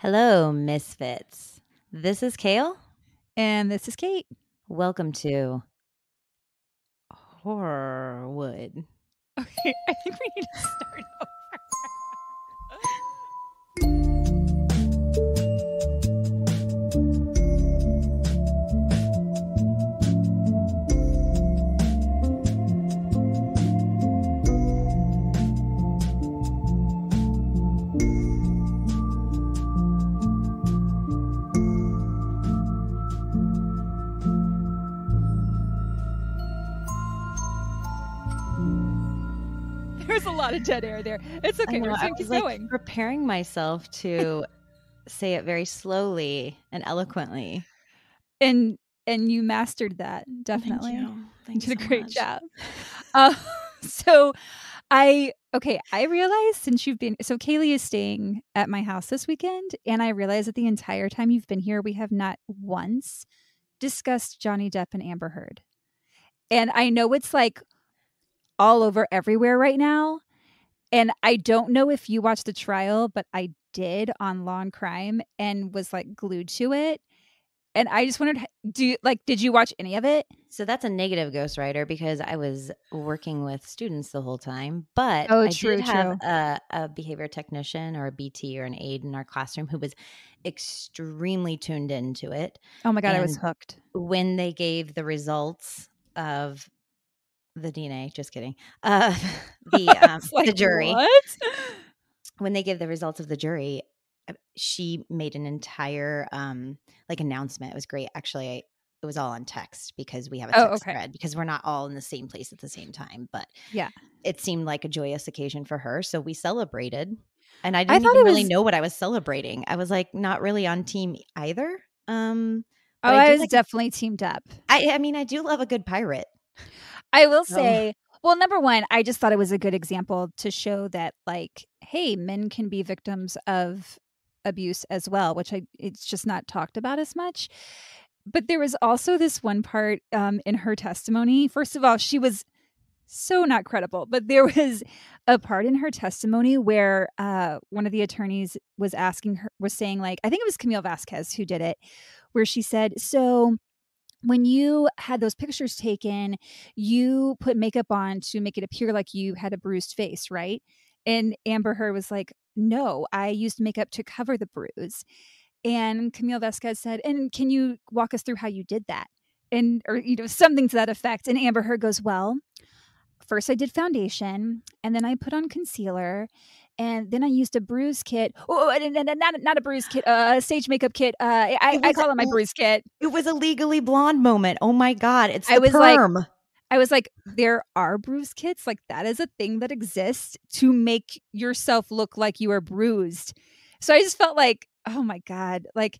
Hello, Misfits. This is Kale. And this is Kate. Welcome to Horrorwood. Okay, I think we need to start over. There's a lot of dead air there. It's okay. Know, I was like going. preparing myself to say it very slowly and eloquently. And and you mastered that definitely. you. You Thank did you a so great much. job. Uh, so I okay, I realized since you've been so Kaylee is staying at my house this weekend, and I realized that the entire time you've been here, we have not once discussed Johnny Depp and Amber Heard. And I know it's like all over everywhere right now. And I don't know if you watched the trial, but I did on Law and Crime and was like glued to it. And I just wondered, do you like, did you watch any of it? So that's a negative ghostwriter because I was working with students the whole time. But Oh, I true, did have true. a, a behavior technician or a BT or an aide in our classroom who was extremely tuned into it. Oh my God, I was hooked. when they gave the results of the DNA, just kidding, uh, the um, like, the jury, What? when they gave the results of the jury, uh, she made an entire um, like announcement. It was great, actually. I, it was all on text because we have a Oh, text okay. thread because we're not all in the same place at the same time. But Yeah. it seemed like a joyous occasion for her, so we celebrated. And I I didn't thought even really was- know what I was celebrating. I was like not really on team either. Um, Oh, I I, was like- definitely teamed up. I, I mean, I do love a good pirate. I will So- say, well, number one, I just thought it was a good example to show that, like, hey, men can be victims of abuse as well, which I it's just not talked about as much. But there was also this one part um, in her testimony. First of all, she was so not credible, but there was a part in her testimony where uh, one of the attorneys was asking her, was saying, like, I think it was Camille Vasquez who did it, where she said, so when you had those pictures taken, you put makeup on to make it appear like you had a bruised face, right? And Amber Heard was like, No, I used makeup to cover the bruise. And Camille Vasquez said, And can you walk us through how you did that? And, or, you know, something to that effect. And Amber Heard goes, Well, first I did foundation, and then I put on concealer. And then I used a bruise kit. Oh, and- and- not, not a bruise kit, uh, a stage makeup kit. Uh, I, I call it my bruise kit. It was a legally blonde moment. Oh my god, it's the I was like. I was like, there are bruise kits. Like that is a thing that exists to make yourself look like you are bruised. So I just felt like, oh my God, like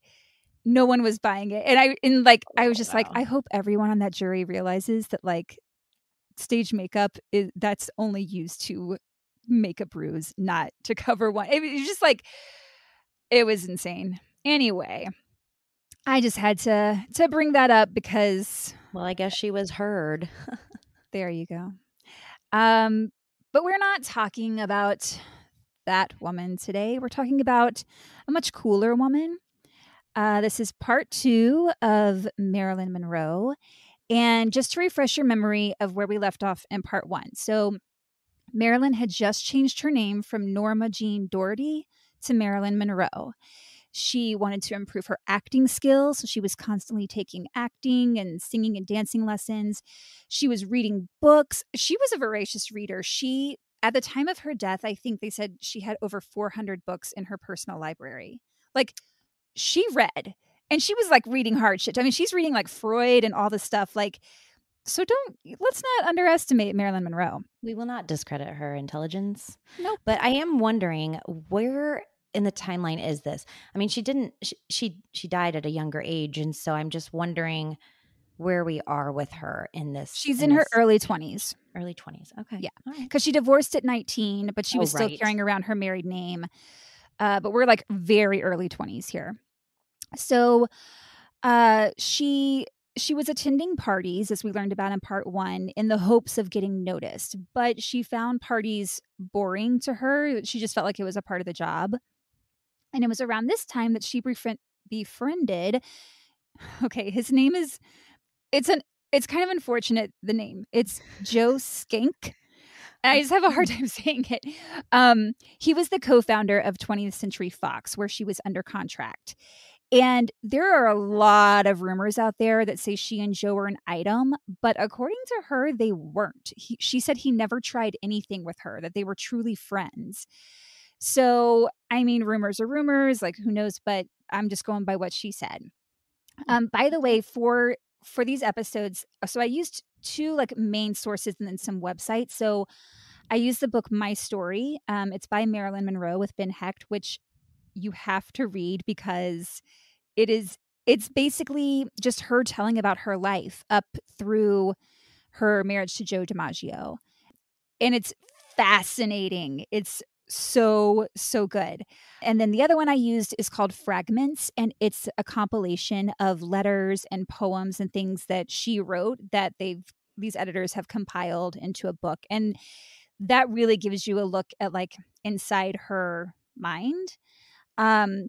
no one was buying it. And I and like I was Oh, just like. I hope everyone on that jury realizes that like stage makeup is that's only used to make a bruise, not to cover one. It was just like it was insane. Anyway, I just had to to bring that up because well, I guess she was heard. there you go. Um, but we're not talking about that woman today. We're talking about a much cooler woman. Uh, this is part two of Marilyn Monroe. And just to refresh your memory of where we left off in part one. So, Marilyn had just changed her name from Norma Jean Dougherty to Marilyn Monroe. She wanted to improve her acting skills. So, she was constantly taking acting and singing and dancing lessons. She was reading books. She was a voracious reader. She, at the time of her death, I think they said she had over 400 books in her personal library. Like, she read and she was like reading hard shit. I mean, she's reading like Freud and all this stuff. Like, so don't, let's not underestimate Marilyn Monroe. We will not discredit her intelligence. Nope. But I am wondering where in the timeline is this? I mean, she didn't she she, she died at a younger age and so I'm just wondering where we are with her in this. She's in her this early 20s early 20s. Okay. Yeah. Right. because she divorced at 19, but she Oh, was still right. carrying around her married name. Uh, but we're like very early 20s here. So uh, she she was attending parties as we learned about in part 1 in the hopes of getting noticed, but she found parties boring to her. She just felt like it was a part of the job. And it was around this time that she befriend, befriended. Okay, his name is. It's an. It's kind of unfortunate. The name. It's Joe Schenck. I just have a hard time saying it. Um, he was the co-founder of 20th Century Fox, where she was under contract. And there are a lot of rumors out there that say she and Joe were an item, but according to her, they weren't. He, she said he never tried anything with her, that they were truly friends. So, I mean, rumors are rumors, like who knows, but I'm just going by what she said. Um, by the way, for for these episodes, uh, so I used two like main sources and then some websites. So I used the book My Story. Um, it's by Marilyn Monroe with Ben Hecht, which you have to read because it is it's basically just her telling about her life up through her marriage to Joe DiMaggio. And it's fascinating. It's so so good. And then the other one I used is called Fragments and it's a compilation of letters and poems and things that she wrote that they've these editors have compiled into a book and that really gives you a look at like inside her mind. Um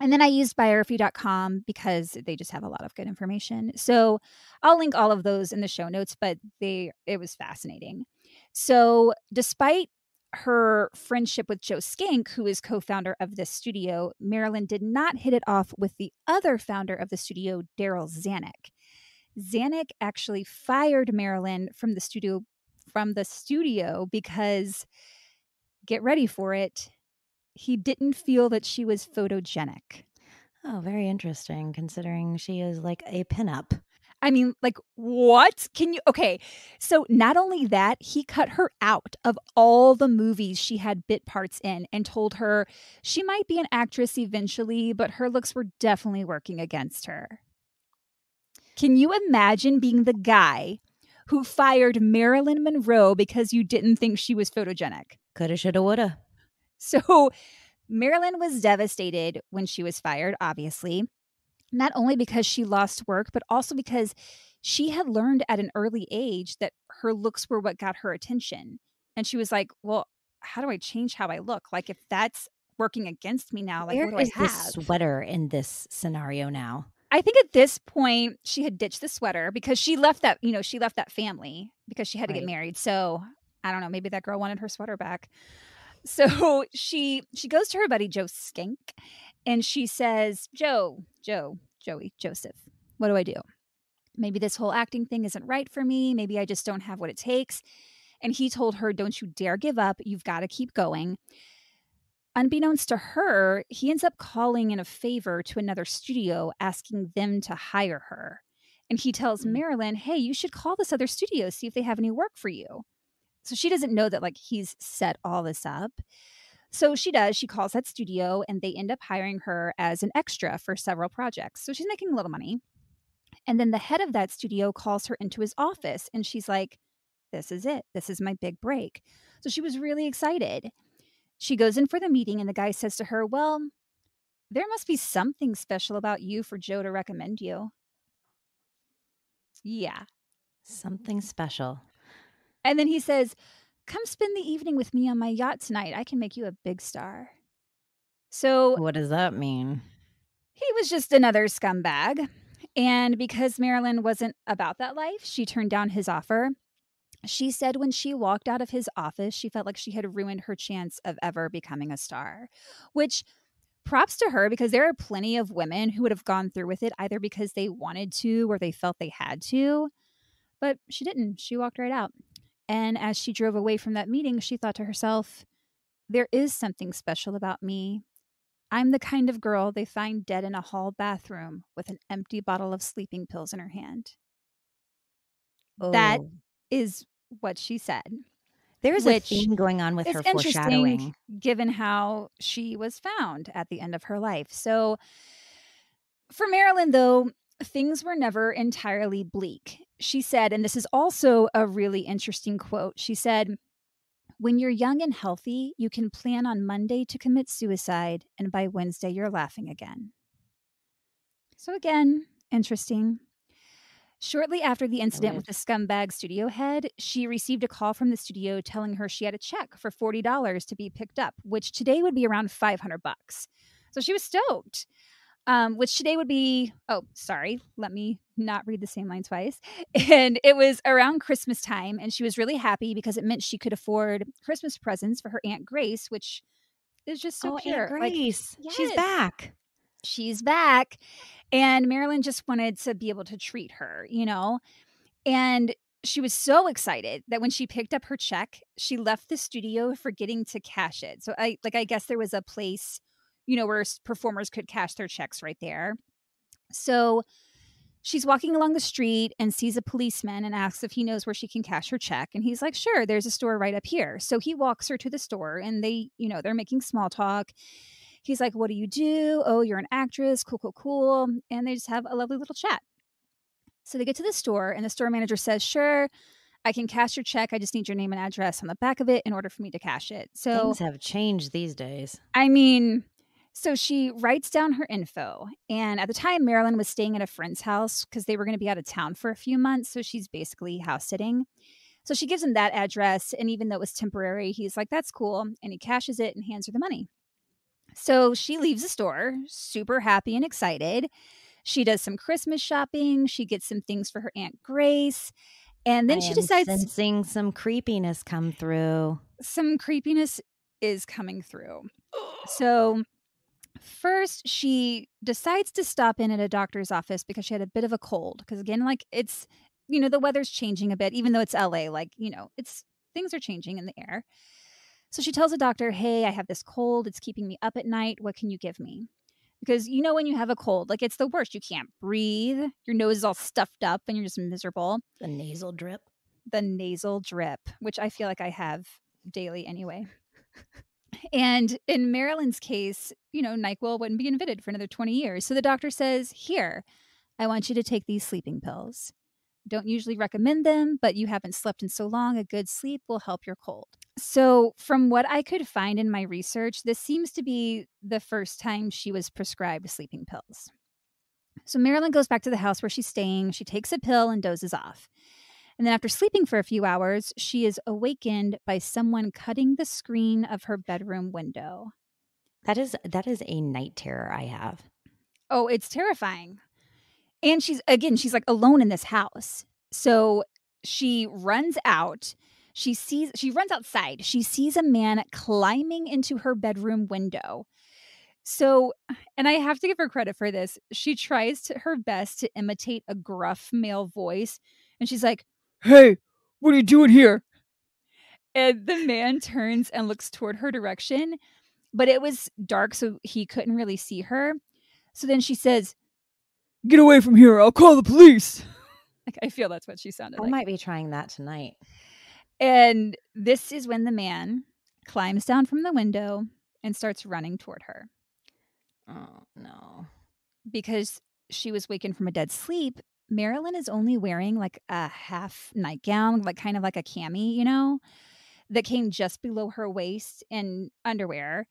and then I used biography.com because they just have a lot of good information. So I'll link all of those in the show notes, but they it was fascinating. So despite her friendship with Joe Schenck, who is co founder of this studio, Marilyn did not hit it off with the other founder of the studio, Darryl Zanuck. Zanuck actually fired Marilyn from the studio from the studio because get ready for it he didn't feel that she was photogenic oh very interesting considering she is like a pinup I mean, like, what? Can you? Okay. So, not only that, he cut her out of all the movies she had bit parts in and told her she might be an actress eventually, but her looks were definitely working against her. Can you imagine being the guy who fired Marilyn Monroe because you didn't think she was photogenic? Coulda, shoulda, woulda. So, Marilyn was devastated when she was fired, obviously not only because she lost work, but also because she had learned at an early age that her looks were what got her attention. And she was like, well, how do I change how I look? Like, if that's working against me now, like, Where what do is I have? this sweater in this scenario now? I think at this point she had ditched the sweater because she left that, you know, she left that family because she had to Right. get married. So I don't know, maybe that girl wanted her sweater back. So she she goes to her buddy Joe Schenck and she says, Joe, Joe, Joey, Joseph, what do I do? Maybe this whole acting thing isn't right for me. Maybe I just don't have what it takes. And he told her, Don't you dare give up. You've got to keep going. Unbeknownst to her, he ends up calling in a favor to another studio asking them to hire her. And he tells Mm. Marilyn, Hey, you should call this other studio, see if they have any work for you. So she doesn't know that like he's set all this up. So she does. She calls that studio and they end up hiring her as an extra for several projects. So she's making a little money. And then the head of that studio calls her into his office and she's like, This is it. This is my big break. So she was really excited. She goes in for the meeting and the guy says to her, Well, there must be something special about you for Joe to recommend you. Yeah. Something special. And then he says, Come spend the evening with me on my yacht tonight. I can make you a big star. So What does that mean? he was just another scumbag. And because Marilyn wasn't about that life, she turned down his offer. She said when she walked out of his office, she felt like she had ruined her chance of ever becoming a star, which props to her because there are plenty of women who would have gone through with it either because they wanted to or they felt they had to. But she didn't. She walked right out. And as she drove away from that meeting, she thought to herself, there is something special about me. I'm the kind of girl they find dead in a hall bathroom with an empty bottle of sleeping pills in her hand. That Oh. is what she said. There's a theme going on with It's her interesting foreshadowing. given how she was found at the end of her life. So for Marilyn, though, things were never entirely bleak. She said, and this is also a really interesting quote. She said, When you're young and healthy, you can plan on Monday to commit suicide, and by Wednesday, you're laughing again. So, again, interesting. Shortly after the incident with the scumbag studio head, she received a call from the studio telling her she had a check for $40 to be picked up, which today would be around 500 bucks. So she was stoked. Um, which today would be, oh, sorry, let me not read the same line twice. And it was around Christmas time, and she was really happy because it meant she could afford Christmas presents for her Aunt Grace, which is just so oh, pure. Aunt Grace. Like, She's back. She's back. And Marilyn just wanted to be able to treat her, you know? And she was so excited that when she picked up her check, she left the studio forgetting to cash it. So I like I guess there was a place, you know, where performers could cash their checks right there. So she's walking along the street and sees a policeman and asks if he knows where she can cash her check and he's like, "Sure, there's a store right up here." So he walks her to the store and they, you know, they're making small talk. He's like, "What do you do?" "Oh, you're an actress." "Cool, cool, cool." And they just have a lovely little chat. So they get to the store, and the store manager says, Sure, I can cash your check. I just need your name and address on the back of it in order for me to cash it. So things have changed these days. I mean, so she writes down her info. And at the time, Marilyn was staying at a friend's house because they were going to be out of town for a few months. So she's basically house sitting. So she gives him that address. And even though it was temporary, he's like, That's cool. And he cashes it and hands her the money. So she leaves the store, super happy and excited. She does some Christmas shopping. She gets some things for her Aunt Grace. And then I she decides sensing some creepiness come through. Some creepiness is coming through. So first she decides to stop in at a doctor's office because she had a bit of a cold. Because again, like it's you know, the weather's changing a bit, even though it's LA, like, you know, it's things are changing in the air. So she tells the doctor, Hey, I have this cold. It's keeping me up at night. What can you give me? because you know when you have a cold like it's the worst you can't breathe your nose is all stuffed up and you're just miserable the nasal drip the nasal drip which i feel like i have daily anyway and in marilyn's case you know nyquil wouldn't be invented for another 20 years so the doctor says here i want you to take these sleeping pills don't usually recommend them but you haven't slept in so long a good sleep will help your cold so, from what I could find in my research, this seems to be the first time she was prescribed sleeping pills. So, Marilyn goes back to the house where she's staying. She takes a pill and dozes off. And then, after sleeping for a few hours, she is awakened by someone cutting the screen of her bedroom window. That is that is a night terror I have. Oh, it's terrifying. And she's again, she's like alone in this house. So she runs out she sees she runs outside. She sees a man climbing into her bedroom window. So, and I have to give her credit for this. She tries to, her best to imitate a gruff male voice, and she's like, "Hey, what are you doing here?" And the man turns and looks toward her direction, but it was dark, so he couldn't really see her. So then she says, "Get away from here! I'll call the police." like I feel that's what she sounded I like. might be trying that tonight. And this is when the man climbs down from the window and starts running toward her. Oh, no. Because she was wakened from a dead sleep, Marilyn is only wearing like a half nightgown, like kind of like a cami, you know, that came just below her waist and underwear.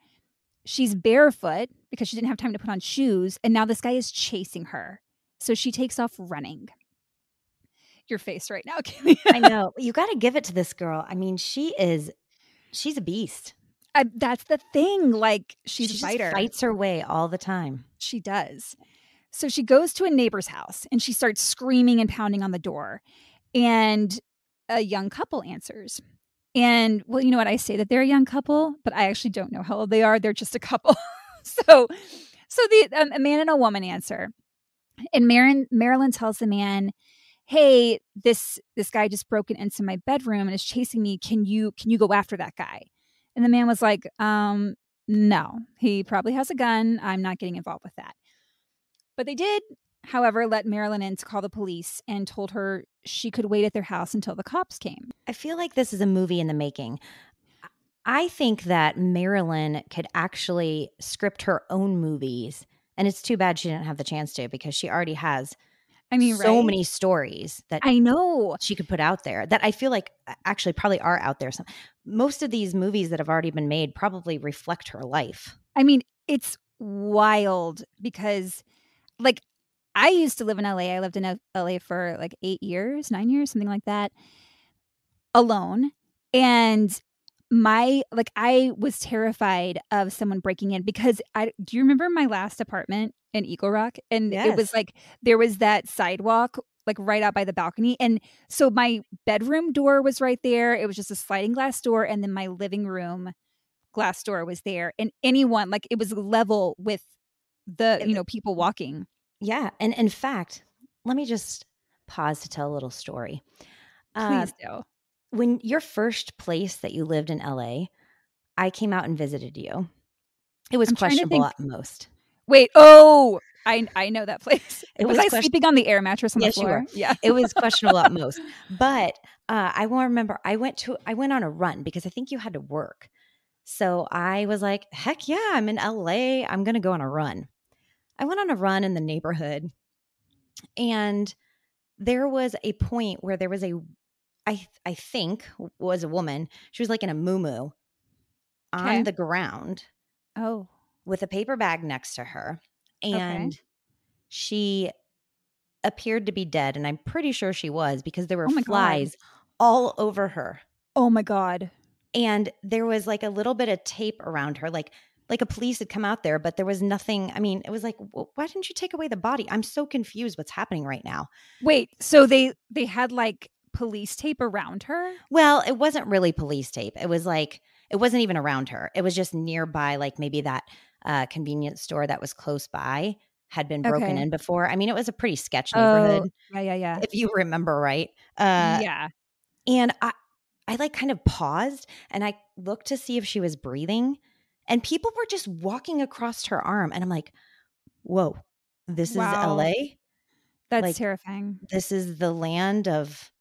She's barefoot because she didn't have time to put on shoes. And now this guy is chasing her. So she takes off running your face right now, Kimmy. I know. You got to give it to this girl. I mean, she is, she's a beast. I, that's the thing. Like she's she a fighter. fights her way all the time. She does. So she goes to a neighbor's house and she starts screaming and pounding on the door. And a young couple answers. And well, you know what? I say that they're a young couple, but I actually don't know how old they are. They're just a couple. so, so the um, a man and a woman answer, and Marin, Marilyn tells the man, hey this this guy just broke into my bedroom and is chasing me can you can you go after that guy and the man was like um no he probably has a gun i'm not getting involved with that but they did however let marilyn in to call the police and told her she could wait at their house until the cops came i feel like this is a movie in the making i think that marilyn could actually script her own movies and it's too bad she didn't have the chance to because she already has I mean, so right? many stories that I know she could put out there that I feel like uh, actually probably are out there. Some most of these movies that have already been made probably reflect her life. I mean, it's wild because, like, I used to live in LA. I lived in LA for like eight years, nine years, something like that, alone. And my like I was terrified of someone breaking in because I do you remember my last apartment in Eagle Rock? And it was like there was that sidewalk like right out by the balcony. And so my bedroom door was right there. It was just a sliding glass door. And then my living room glass door was there. And anyone like it was level with the, you know, people walking. Yeah. And in fact, let me just pause to tell a little story. Uh, Please do. when your first place that you lived in LA, I came out and visited you. It was I'm questionable at most. Wait, oh I I know that place. It was, was I question- sleeping on the air mattress on Yes, the floor? Yeah. It was questionable at most. But uh, I will remember I went to I went on a run because I think you had to work. So I was like, heck yeah, I'm in LA. I'm gonna go on a run. I went on a run in the neighborhood and there was a point where there was a I I think was a woman. She was like in a moo on the ground Oh. with a paper bag next to her and she appeared to be dead and i'm pretty sure she was because there were Oh my God. flies all over her Oh my god. And there was like a little bit of tape around her like like a police had come out there but there was nothing i mean it was like why didn't you take away the body i'm so confused what's happening right now Wait, so they they had like police tape around her? well it wasn't really police tape it was like it wasn't even around her it was just nearby like maybe that uh convenience store that was close by had been broken Okay. in before i mean it was a pretty sketch neighborhood Oh, yeah, yeah, yeah. if you remember right. Uh, yeah. And I, I like kind of paused and I looked to see if she was breathing, and people were just walking across her arm, and I'm like, "Whoa, this Wow. is LA. That's like- terrifying. This is the land of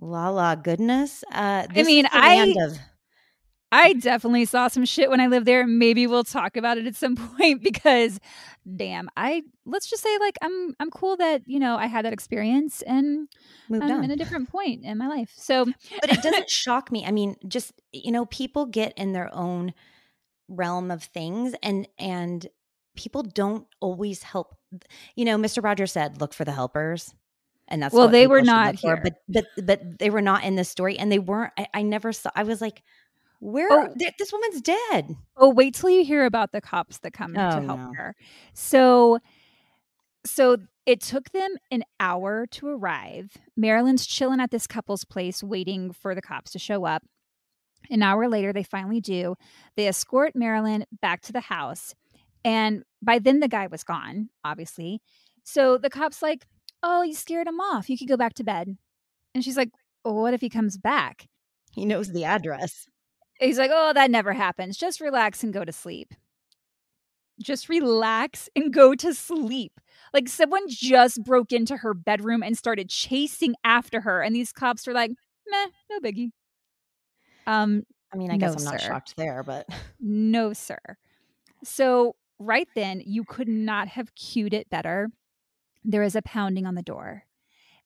la la goodness." Uh, this is mean, the land I- of I definitely saw some shit when I lived there. Maybe we'll talk about it at some point because damn, I let's just say like I'm I'm cool that, you know, I had that experience and moved I'm on. in a different point in my life. So but it doesn't shock me. I mean, just you know, people get in their own realm of things, and and people don't always help. You know, Mr. Rogers said, "Look for the helpers," and that's Well, what they were not look for, here. But but but they were not in this story, and they weren't. I, I never saw. I was like, "Where? Oh. th- this woman's dead." Oh, wait till you hear about the cops that come Oh, to help no. her. So, so it took them an hour to arrive. Marilyn's chilling at this couple's place, waiting for the cops to show up. An hour later, they finally do. They escort Marilyn back to the house, and by then the guy was gone, obviously. So the cops like, "Oh, you scared him off. You could go back to bed." And she's like, well, "What if he comes back?" He knows the address. He's like, oh, that never happens. Just relax and go to sleep. Just relax and go to sleep. Like someone just broke into her bedroom and started chasing after her, and these cops are like, meh, no biggie. Um, I mean, I guess I'm not sir. shocked there, but no, sir. So right then, you could not have cued it better. There is a pounding on the door.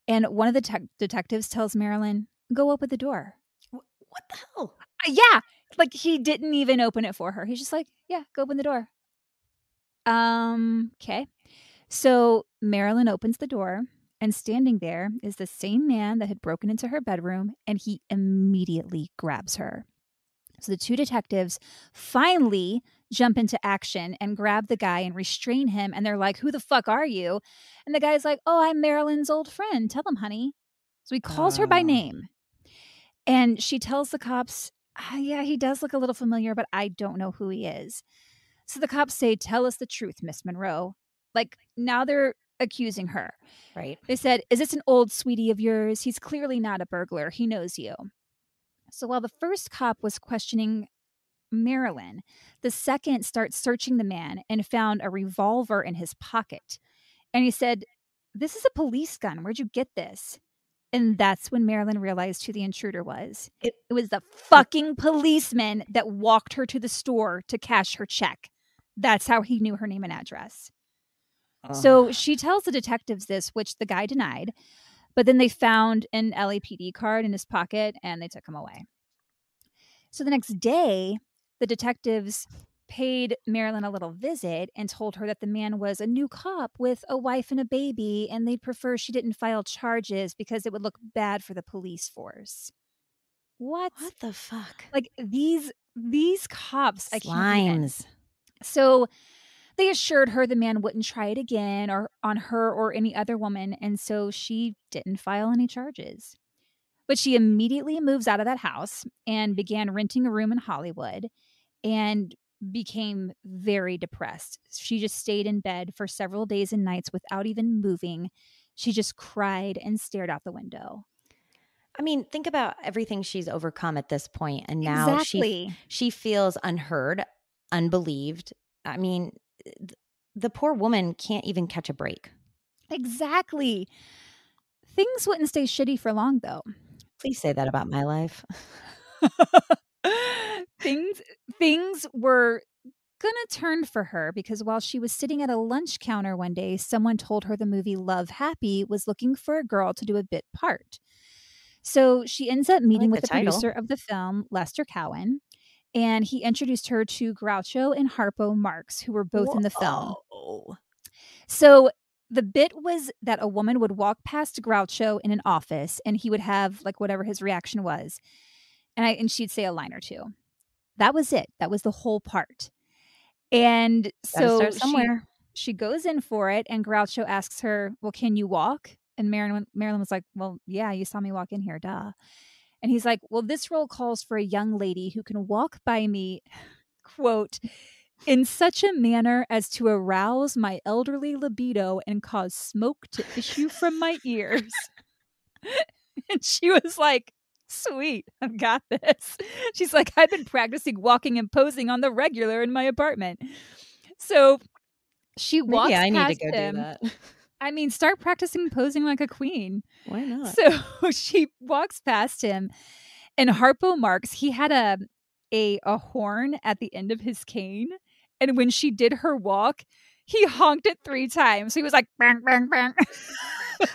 And one of the tech detectives tells Marilyn, go open the door. what the hell? Uh, yeah like he didn't even open it for her. He's just like yeah go open the door. Um okay. So marilyn opens the door and standing there is the same man that had broken into her bedroom and he immediately grabs her. So the two detectives finally jump into action and grab the guy and restrain him and they're like who the fuck are you? And the guy's like oh i'm marilyn's old friend. Tell him honey. So he calls her by Oh. name and she tells the cops, "Ah, Yeah, he does look a little familiar, but I don't know who he is. So the cops say, Tell us the truth, Miss Monroe. Like now they're accusing her. Right. They said, Is this an old sweetie of yours? He's clearly not a burglar. He knows you. So while the first cop was questioning Marilyn, the second starts searching the man and found a revolver in his pocket. And he said, This is a police gun. Where'd you get this? And that's when Marilyn realized who the intruder was. It- It was the fucking policeman that walked her to the store to cash her check. That's how he knew her name and address. So she tells the detectives this, which the guy denied. But then they found an LAPD card in his pocket and they took him away. So the next day, the detectives paid Marilyn a little visit and told her that the man was a new cop with a wife and a baby, and they'd prefer she didn't file charges because it would look bad for the police force. what? What the fuck? Like these these cops, I can't. Slimes. So they assured her the man wouldn't try it again or on her or any other woman, and so she didn't file any charges. But she immediately moves out of that house and began renting a room in Hollywood and became very depressed. She just stayed in bed for several days and nights without even moving. She just cried and stared out the window. I mean, think about everything she's overcome at this point, and now she exactly. she feels unheard, unbelieved. I mean, th- the poor woman can't even catch a break. Exactly. Things wouldn't stay shitty for long though. Please say that about my life. things things were gonna turn for her because while she was sitting at a lunch counter one day, someone told her the movie Love Happy was looking for a girl to do a bit part. So she ends up meeting like with the the, producer of the film, Lester Cowan, and he introduced her to Groucho and Harpo Marx, who were both in the film. So the bit was that a woman would walk past Groucho in an office and he would have like whatever his reaction was. And I and she'd say a line or two. That was it. That was the whole part. And so start she- she goes in for it and Groucho asks her, "Well, can you walk?" And Marilyn Marilyn was like, "Well, yeah, you saw me walk in here, duh." And he's like, "Well, this role calls for a young lady who can walk by me, quote, in such a manner as to arouse my elderly libido and cause smoke to issue from my ears." and she was like, Sweet, I've got this. She's like, I've been practicing walking and posing on the regular in my apartment. So she walks Maybe I need to past go him. do that. I mean, start practicing posing like a queen. Why not? So she walks past him, and Harpo Marx he had a a a horn at the end of his cane, and when she did her walk, he honked it three times. He was like, bang, bang, bang.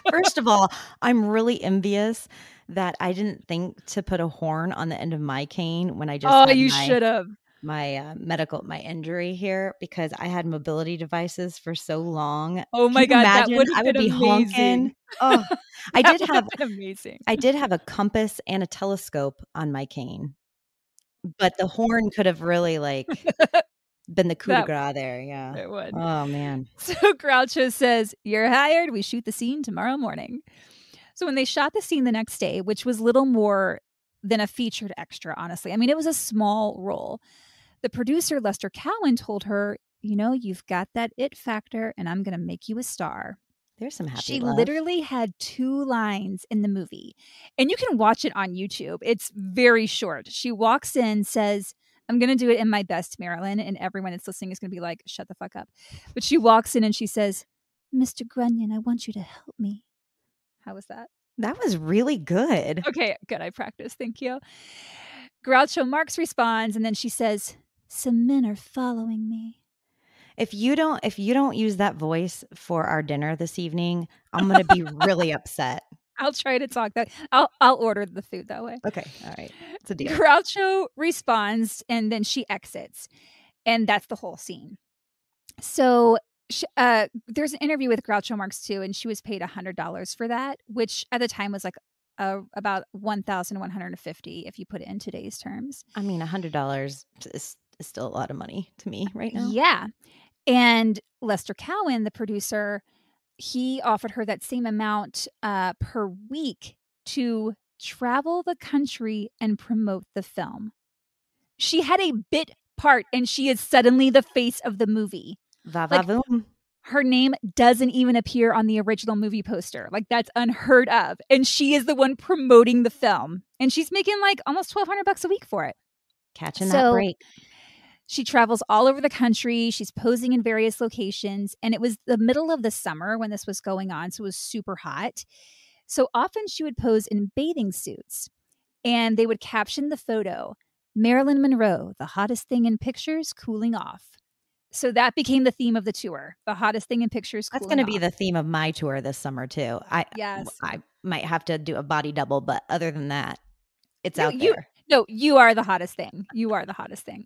First of all, I'm really envious that I didn't think to put a horn on the end of my cane when I just oh, you should have. my uh, medical my injury here because I had mobility devices for so long. Oh my god, that would I would be amazing. honking. Oh, I did have amazing. I did have a compass and a telescope on my cane, but the horn could have really like been the coup de That- grace there. Yeah. It would. Oh man. So Groucho says, You're hired. We shoot the scene tomorrow morning. So when they shot the scene the next day, which was little more than a featured extra, honestly, I mean, it was a small role. The producer, Lester Cowan, told her, You know, you've got that it factor, and I'm going to make you a star. There's some happy she love. literally had two lines in the movie, and you can watch it on YouTube. It's very short. She walks in, says, I'm going to do it in my best, Marilyn. And everyone that's listening is going to be like, shut the fuck up. But she walks in and she says, Mr. Grunion, I want you to help me. How was that? That was really good. Okay, good. I practiced. Thank you. Groucho Marx responds, and then she says, Some men are following me. If you don't if you don't use that voice for our dinner this evening, I'm going to be really upset. I'll try to talk that. I'll I'll order the food that way. Okay. All right. It's a deal. Groucho responds and then she exits. And that's the whole scene. So sh- uh, there's an interview with Groucho Marx too, and she was paid $100 for that, which at the time was like uh, about 1150 if you put it in today's terms. I mean, $100 is, is still a lot of money to me right now. Yeah. And Lester Cowan, the producer, he offered her that same amount uh, per week to travel the country and promote the film. She had a bit part and she is suddenly the face of the movie. Va va Like. Her name doesn't even appear on the original movie poster. Like that's unheard of. And she is the one promoting the film. And she's making like almost 1200 bucks a week for it. Catching that so- break. She travels all over the country. She's posing in various locations. And it was the middle of the summer when this was going on. So it was super hot. So often she would pose in bathing suits and they would caption the photo Marilyn Monroe, the hottest thing in pictures, cooling off. So that became the theme of the tour. The hottest thing in pictures. That's going to be the theme of my tour this summer too. I Yes. I might have to do a body double, but other than that, it's No, out you- there. No, you are the hottest thing. You are the hottest thing.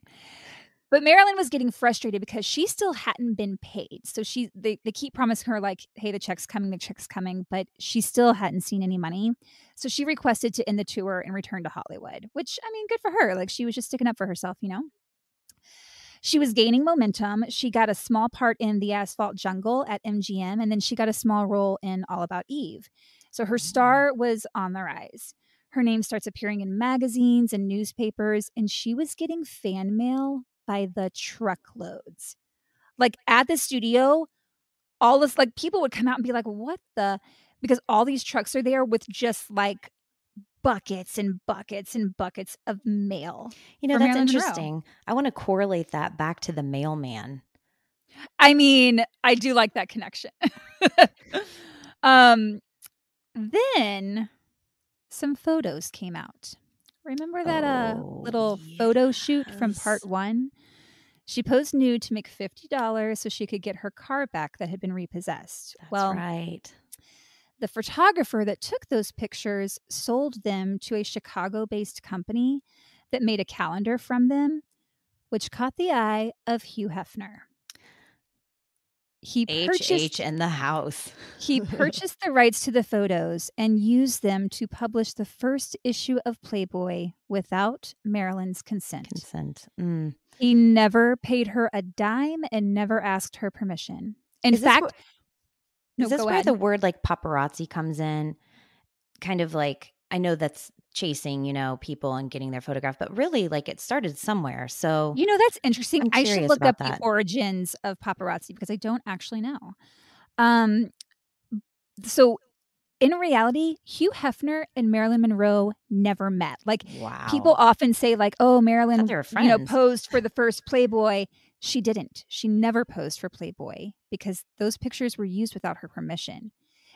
But Marilyn was getting frustrated because she still hadn't been paid. So she they, they keep promising her like, hey, the check's coming, the check's coming, but she still hadn't seen any money. So she requested to end the tour and return to Hollywood, which I mean, good for her. Like she was just sticking up for herself, you know? She was gaining momentum. She got a small part in The Asphalt Jungle at MGM, and then she got a small role in All About Eve. So her star mm. was on the rise. Her name starts appearing in magazines and newspapers, and she was getting fan mail by the truckloads. Like at the studio, all this like people would come out and be like, "What the?" Because all these trucks are there with just like buckets and buckets and buckets of mail. You know, that's interesting. I want to correlate that back to the mailman. I mean, I do like that connection. um then some photos came out. Remember that uh, oh, little yes. photo shoot from part one? She posed nude to make $50 so she could get her car back that had been repossessed. That's well, right. The photographer that took those pictures sold them to a Chicago based company that made a calendar from them, which caught the eye of Hugh Hefner he purchased H in the house. he purchased the rights to the photos and used them to publish the first issue of Playboy without Marilyn's consent. Consent. Mm. He never paid her a dime and never asked her permission. In is fact, no, is this where ahead. the word like paparazzi comes in? Kind of like I know that's chasing, you know, people and getting their photograph, but really like it started somewhere. So You know, that's interesting. I should look up that. the origins of paparazzi because I don't actually know. Um so in reality, Hugh Hefner and Marilyn Monroe never met. Like wow. people often say like, "Oh, Marilyn, you know, posed for the first Playboy." She didn't. She never posed for Playboy because those pictures were used without her permission.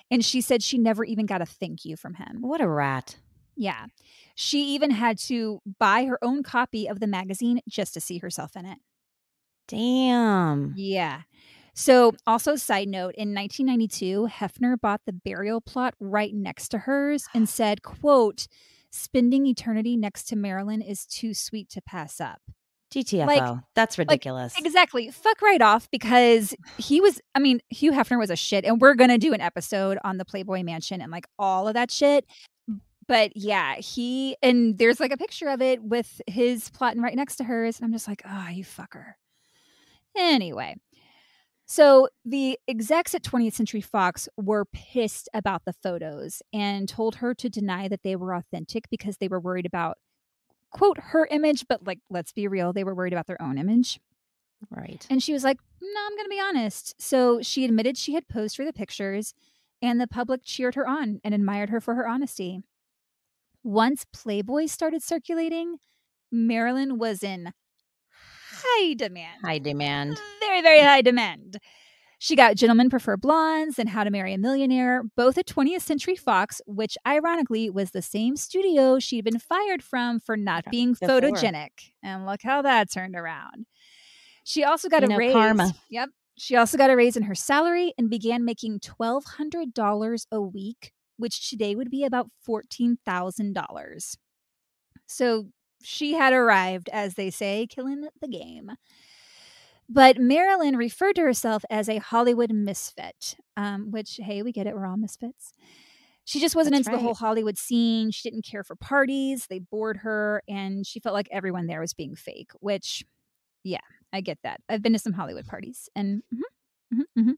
And she said she never even got a thank you from him. What a rat. Yeah. She even had to buy her own copy of the magazine just to see herself in it. Damn. Yeah. So, also, side note, in 1992, Hefner bought the burial plot right next to hers and said, quote, spending eternity next to Marilyn is too sweet to pass up. GTFO. Like, That's ridiculous. Like, exactly. Fuck right off because he was, I mean, Hugh Hefner was a shit. And we're going to do an episode on the Playboy Mansion and like all of that shit. But yeah, he, and there's like a picture of it with his plotting right next to hers. And I'm just like, oh, you fucker. Anyway. So the execs at 20th Century Fox were pissed about the photos and told her to deny that they were authentic because they were worried about quote her image, but like, let's be real, they were worried about their own image. Right. And she was like, no, I'm going to be honest. So she admitted she had posed for the pictures, and the public cheered her on and admired her for her honesty. Once Playboy started circulating, Marilyn was in high demand. High demand. Very, very high demand. She got Gentlemen Prefer Blondes and How to Marry a Millionaire, both at 20th Century Fox, which ironically was the same studio she'd been fired from for not being Before. photogenic. And look how that turned around. She also got you a know, raise. Karma. Yep. She also got a raise in her salary and began making $1,200 a week, which today would be about $14,000. So she had arrived, as they say, killing the game. But Marilyn referred to herself as a Hollywood misfit, um, which, hey, we get it. We're all misfits. She just wasn't That's into right. the whole Hollywood scene. She didn't care for parties. They bored her. And she felt like everyone there was being fake, which, yeah, I get that. I've been to some Hollywood parties and mm-hmm, mm-hmm,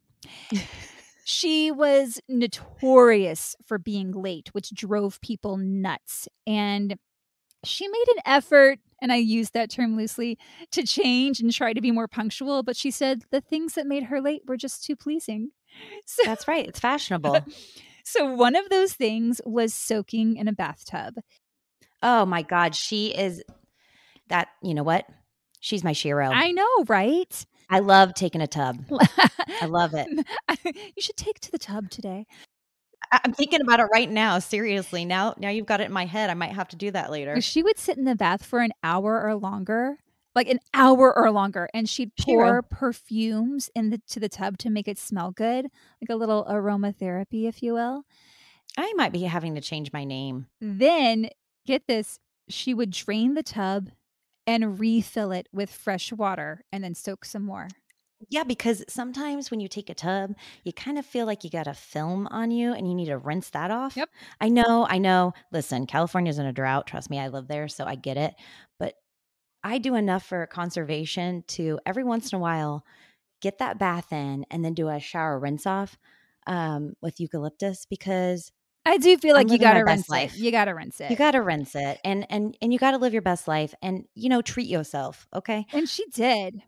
mm-hmm. she was notorious for being late, which drove people nuts. And she made an effort, and I use that term loosely, to change and try to be more punctual. But she said the things that made her late were just too pleasing. So, That's right. It's fashionable. so one of those things was soaking in a bathtub. Oh my God. She is that, you know what? She's my shero. I know, right? I love taking a tub. I love it. you should take to the tub today. I'm thinking about it right now. Seriously, now now you've got it in my head. I might have to do that later. She would sit in the bath for an hour or longer, like an hour or longer, and she'd pour perfumes into the, the tub to make it smell good, like a little aromatherapy, if you will. I might be having to change my name. Then get this: she would drain the tub and refill it with fresh water and then soak some more. Yeah, because sometimes when you take a tub, you kind of feel like you got a film on you and you need to rinse that off. Yep. I know, I know. Listen, California's in a drought. Trust me, I live there, so I get it. But I do enough for conservation to every once in a while get that bath in and then do a shower rinse off um, with eucalyptus because I do feel like you gotta rinse life. it. You gotta rinse it. you got to rinse it and and and you got to live your best life and you know treat yourself. Okay. and she did.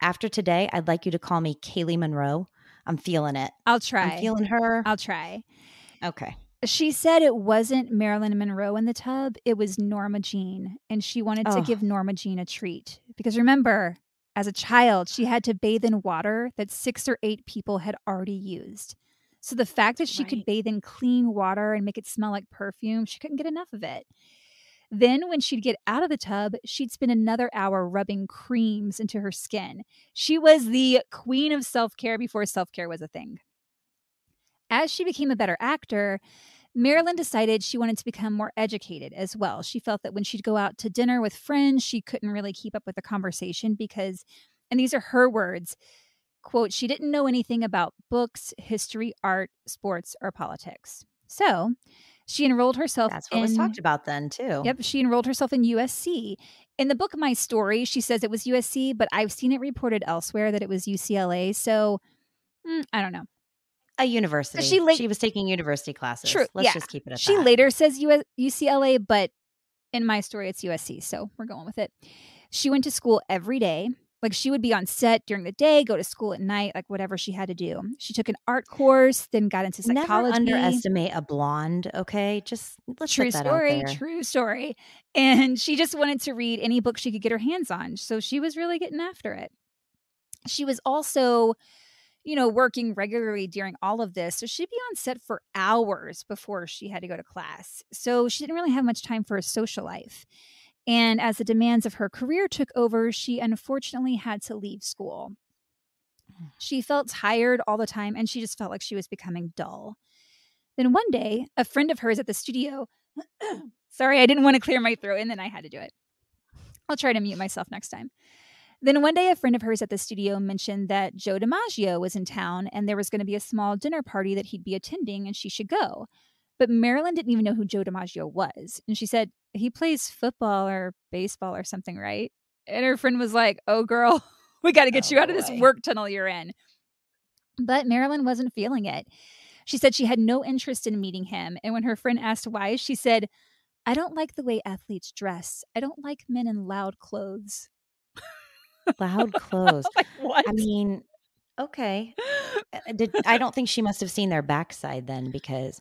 After today, I'd like you to call me Kaylee Monroe. I'm feeling it. I'll try. I'm feeling her. I'll try. okay. She said it wasn't Marilyn Monroe in the tub, it was Norma Jean. And she wanted to Oh. give Norma Jean a treat. Because remember, as a child, she had to bathe in water that six or eight people had already used. So the fact that she could bathe in clean water and make it smell like perfume, she couldn't get enough of it. Then, when she'd get out of the tub, she'd spend another hour rubbing creams into her skin. She was the queen of self care before self care was a thing. As she became a better actor, Marilyn decided she wanted to become more educated as well. She felt that when she'd go out to dinner with friends, she couldn't really keep up with the conversation because, and these are her words, quote, she didn't know anything about books, history, art, sports, or politics. So she enrolled herself That's what in was talked about then too. Yep, she enrolled herself in USC. In the book My Story, she says it was USC, but I've seen it reported elsewhere that it was UCLA. So mm, I don't know. A university. She She, was taking university classes. True, Let's yeah. just keep it at She that. later says US- UCLA, but in my story, it's USC. So we're going with it. She went to school every day. Like she would be on set during the day, go to school at night, like whatever she had to do. She took an art course, then got into psychology. Never underestimate a blonde. Okay, just let's True put that story, out there. true story. And she just wanted to read any book she could get her hands on. So she was really getting after it. She was also, you know, working regularly during all of this. So she'd be on set for hours before she had to go to class. So she didn't really have much time for a social life. And as the demands of her career took over, she unfortunately had to leave school. Mm. She felt tired all the time and she just felt like she was becoming dull. Then one day, a friend of hers at the studio, sorry, I didn't want to clear my throat and then I had to do it. I'll try to mute myself next time. Then one day, a friend of hers at the studio mentioned that Joe DiMaggio was in town and there was going to be a small dinner party that he'd be attending and she should go. But Marilyn didn't even know who Joe DiMaggio was. And she said, he plays football or baseball or something, right? And her friend was like, oh, girl, we got to get Oh, you out of this work tunnel you're in. But Marilyn wasn't feeling it. She said she had no interest in meeting him. And when her friend asked why, she said, I don't like the way athletes dress. I don't like men in loud clothes. Loud clothes. like, what? I mean, okay. Uh, Did I don't think she must have seen their backside then because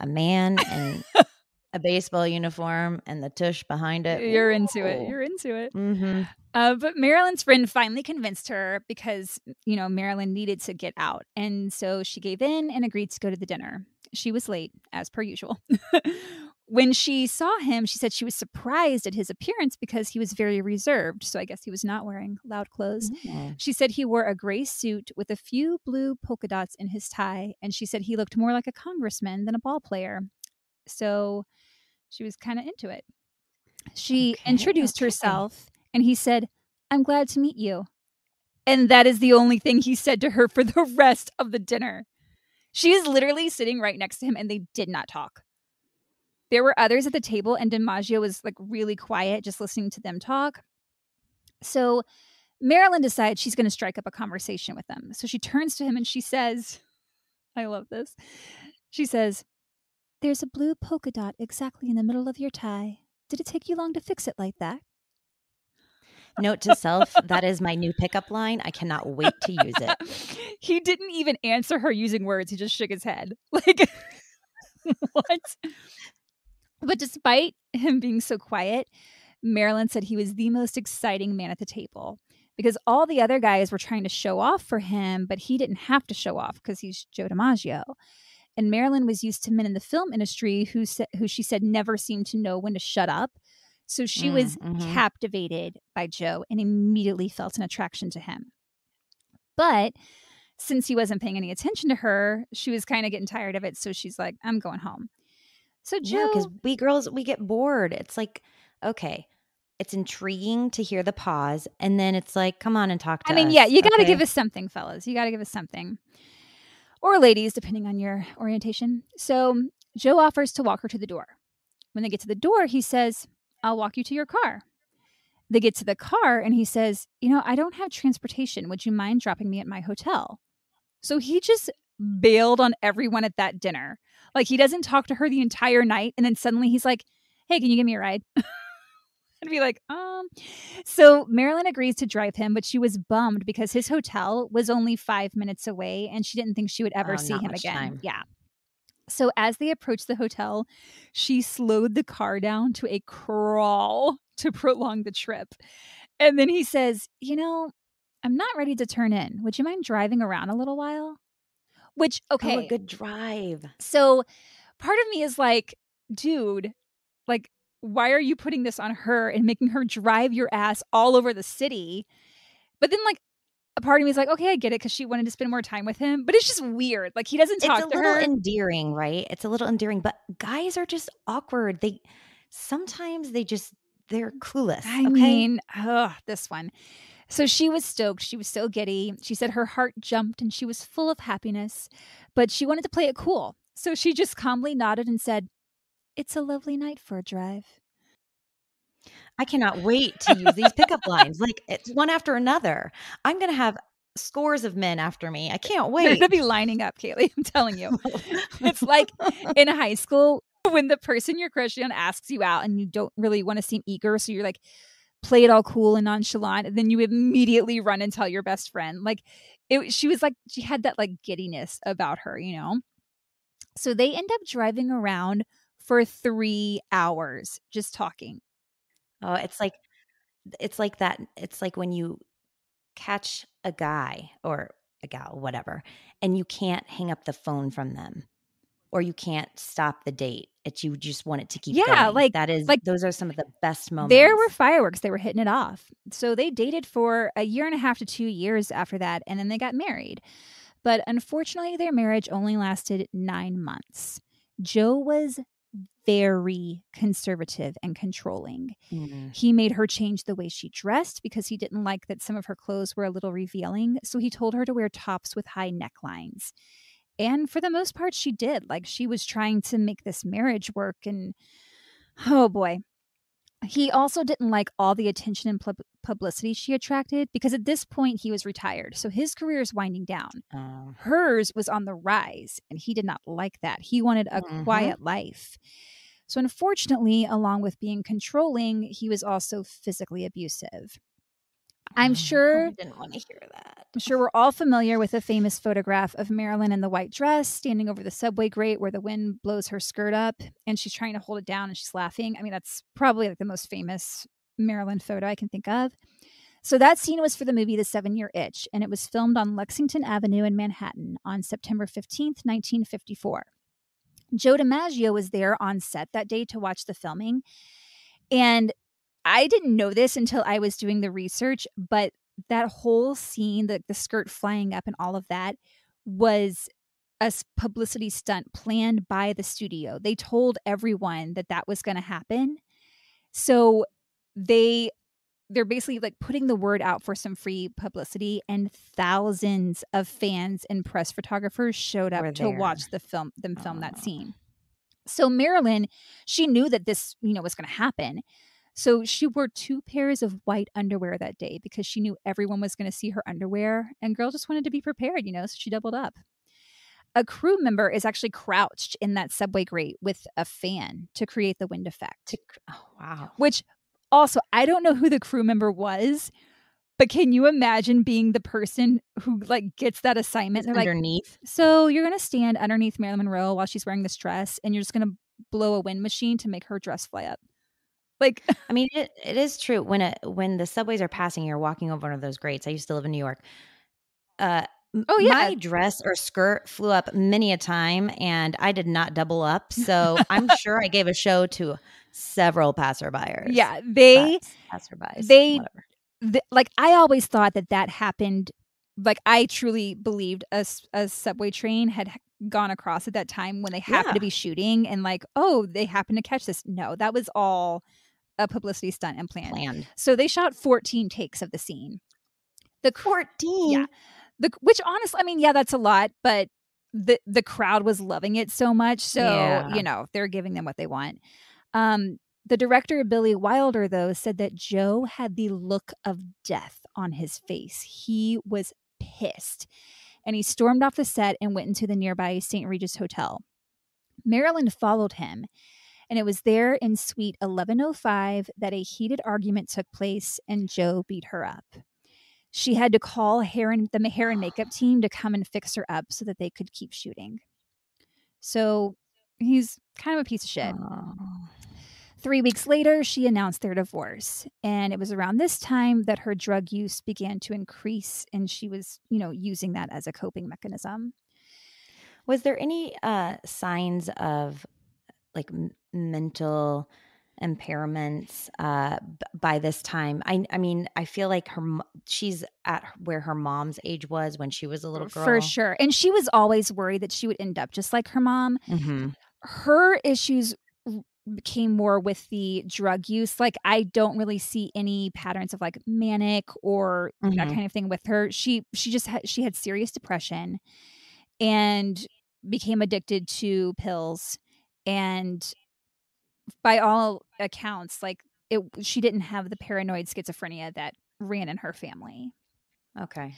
a man in a baseball uniform and the tush behind it. You're into it. You're into it. Mhm. Uh, but Marilyn's friend finally convinced her because, you know, Marilyn needed to get out. And so she gave in and agreed to go to the dinner. She was late, as per usual. when she saw him, she said she was surprised at his appearance because he was very reserved. So I guess he was not wearing loud clothes. Mm. She said he wore a gray suit with a few blue polka dots in his tie. And she said he looked more like a congressman than a ball player. So she was kind of into it. She Okay, introduced okay. herself and he said, I'm glad to meet you. And that is the only thing he said to her for the rest of the dinner. She is literally sitting right next to him and they did not talk. There were others at the table and DiMaggio was like really quiet, just listening to them talk. So Marilyn decides she's going to strike up a conversation with them. So she turns to him and she says, I love this. She says, There's a blue polka dot exactly in the middle of your tie. Did it take you long to fix it like that? Note to self, that is my new pickup line. I cannot wait to use it. he didn't even answer her using words. He just shook his head. Like, what? But despite him being so quiet, Marilyn said he was the most exciting man at the table because all the other guys were trying to show off for him, but he didn't have to show off because he's Joe DiMaggio. And Marilyn was used to men in the film industry who sa- who she said never seemed to know when to shut up. So she Mm, was mhm. captivated by Joe and immediately felt an attraction to him. But since he wasn't paying any attention to her, she was kind of getting tired of it. So she's like, I'm going home. So Yeah, Joe, because we girls we get bored. It's like, okay, it's intriguing to hear the pause, and then it's like, come on and talk to us. I mean, us, yeah, you got to okay? give us something, fellas. You got to give us something. Or ladies, depending on your orientation. So Joe offers to walk her to the door. When they get to the door, he says, I'll walk you to your car. They get to the car and he says, You know, I don't have transportation. Would you mind dropping me at my hotel? So he just bailed on everyone at that dinner. Like he doesn't talk to her the entire night. And then suddenly he's like, Hey, can you give me a ride? I'd be like, um. So Marilyn agrees to drive him, but she was bummed because his hotel was only five minutes away and she didn't think she would ever Oh, see him again. time. Yeah. So as they approached the hotel, she slowed the car down to a crawl to prolong the trip. And then he says, You know, I'm not ready to turn in. Would you mind driving around a little while? Which, okay. Oh, a good drive. So part of me is like, dude, like, why are you putting this on her and making her drive your ass all over the city? But then, like, a part of me is like, okay, I get it because she wanted to spend more time with him, but it's just weird. Like, he doesn't talk It's a to little her. endearing, right? It's a little endearing, but guys are just awkward. They sometimes they just they're mm, clueless. I okay? mean, ugh, this one. So she was stoked. She was so giddy. She said her heart jumped and she was full of happiness, but she wanted to play it cool. So she just calmly nodded and said, It's a lovely night for a drive. I cannot wait to use these pickup lines. Like it's one after another. I'm gonna have scores of men after me. I can't wait. They're going to be lining up, Kaylee. I'm telling you. It's like in high school when the person you're crushing on asks you out and you don't really want to seem eager. So you're like, play it all cool and nonchalant. And then you immediately run and tell your best friend. Like, it, she was like, she had that like giddiness about her, you know? So they end up driving around for three hours just talking. Oh, it's like it's like that. It's like when you catch a guy or a gal, whatever, and you can't hang up the phone from them, or you can't stop the date. It's you just want it to keep Yeah, going. like- that is like, those are some of the best moments. There were fireworks. They were hitting it off. So they dated for a year and a half to two years after that, and then they got married. But unfortunately, their marriage only lasted nine months. Joe was very conservative and controlling. Mm. He made her change the way she dressed because he didn't like that some of her clothes were a little revealing. So he told her to wear tops with high necklines. And for the most part, she did. Like she was trying to make this marriage work. And oh boy. He also didn't like all the attention and pub- publicity she attracted because at this point he was retired. So his career is winding down. Oh. Hers was on the rise, and he did not like that. He wanted a Mhm. quiet life. So, unfortunately, along with being controlling, he was also physically abusive. I'm Oh, sure- I didn't want to hear that. I'm sure we're all familiar with the famous photograph of Marilyn in the white dress standing over the subway grate where the wind blows her skirt up and she's trying to hold it down and she's laughing. I mean, that's probably like the most famous Marilyn photo I can think of. So that scene was for the movie The Seven Year Itch, and it was filmed on Lexington Avenue in Manhattan on September 15th, 1954. Joe DiMaggio was there on set that day to watch the filming. And I didn't know this until I was doing the research, but that whole scene, the, the skirt flying up and all of that, was a publicity stunt planned by the studio. They told everyone that that was going to happen. So they they're basically like putting the word out for some free publicity and thousands of fans and press photographers showed up to watch the film them film that scene. So Marilyn, she knew that this, you know, was going to happen. So she wore two pairs of white underwear that day because she knew everyone was going to see her underwear and girl just wanted to be prepared, you know, so she doubled up. A crew member is actually crouched in that subway grate with a fan to create the wind effect. Oh, wow. Which also, I don't know who the crew member was, but can you imagine being the person who like gets that assignment? They're like, Underneath. so you're gonna stand underneath Marilyn Monroe while she's wearing this dress, and you're just gonna blow a wind machine to make her dress fly up. Like, I mean, it, it is true. When a when the subways are passing, you're walking over one of those grates. I used to live in New York. Uh, Oh, yeah. my dress or skirt flew up many a time, and I did not double up. So I'm sure I gave a show to several passerbyers. yeah, they Pass- passerbys. they- like I always thought that that happened. Like I truly believed a, a subway train had gone across at that time when they happened to be shooting, and like, oh, they happened to catch this. No, that was all a publicity stunt and planned. Planned. So they shot 14 takes of the scene. The cr- 14. Yeah. the which honestly, I mean, yeah, that's a lot, but the the crowd was loving it so much, so Yeah. you know they're giving them what they want. Um, the director Billy Wilder though said that Joe had the look of death on his face. He was pissed, and he stormed off the set and went into the nearby St. Regis Hotel. Marilyn followed him, and it was there in suite 1105 that a heated argument took place and Joe beat her up. She had to call hair and, the hair and makeup team to come and fix her up so that they could keep shooting. So he's kind of a piece of shit. Oh. Three weeks later, she announced their divorce. And it was around this time that her drug use began to increase, and she was, you know, using that as a coping mechanism. Was there any uh signs of like m- mental impairments uh b- by this time? I I mean, I feel like her mo- she's at where her mom's age was when she was a little girl. For sure. And she was always worried that she would end up just like her mom. Mhm. her issues became more with the drug use like i don't really see any patterns of like manic or that Mhm. kind of thing with her she she just had she had serious depression and became addicted to pills and by all accounts like it she didn't have the paranoid schizophrenia that ran in her family Okay.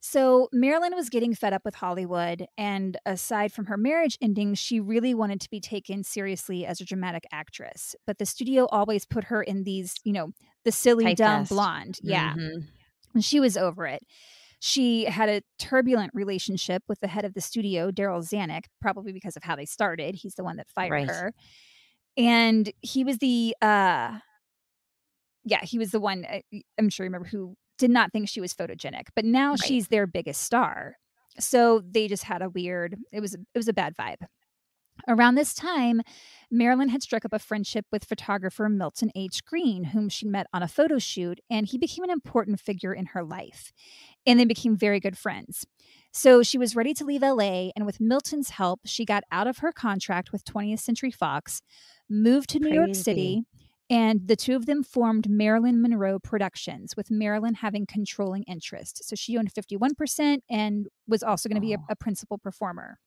so Marilyn was getting fed up with Hollywood, and aside from her marriage ending, she really wanted to be taken seriously as a dramatic actress. But the studio always put her in these, you know, the silly, dumb Typecast. blonde. Yeah. Mhm. And she was over it. She had a turbulent relationship with the head of the studio, Darryl Zanuck, probably because of how they started. He's the one that fired Right. her. And he was the uh yeah, he was the one uh, I'm sure you remember who did not think she was photogenic, but now Right. she's their biggest star. So they just had a weird it was it was a bad vibe. Around this time, Marilyn had struck up a friendship with photographer Milton H. Greene, whom she met on a photo shoot, and he became an important figure in her life. And they became very good friends. So she was ready to leave LA, and with Milton's help, she got out of her contract with 20th Century Fox, moved to New York City, and the two of them formed Marilyn Monroe Productions, with Marilyn having controlling interest. So she owned 51% and was also going to be a, Oh. a principal performer.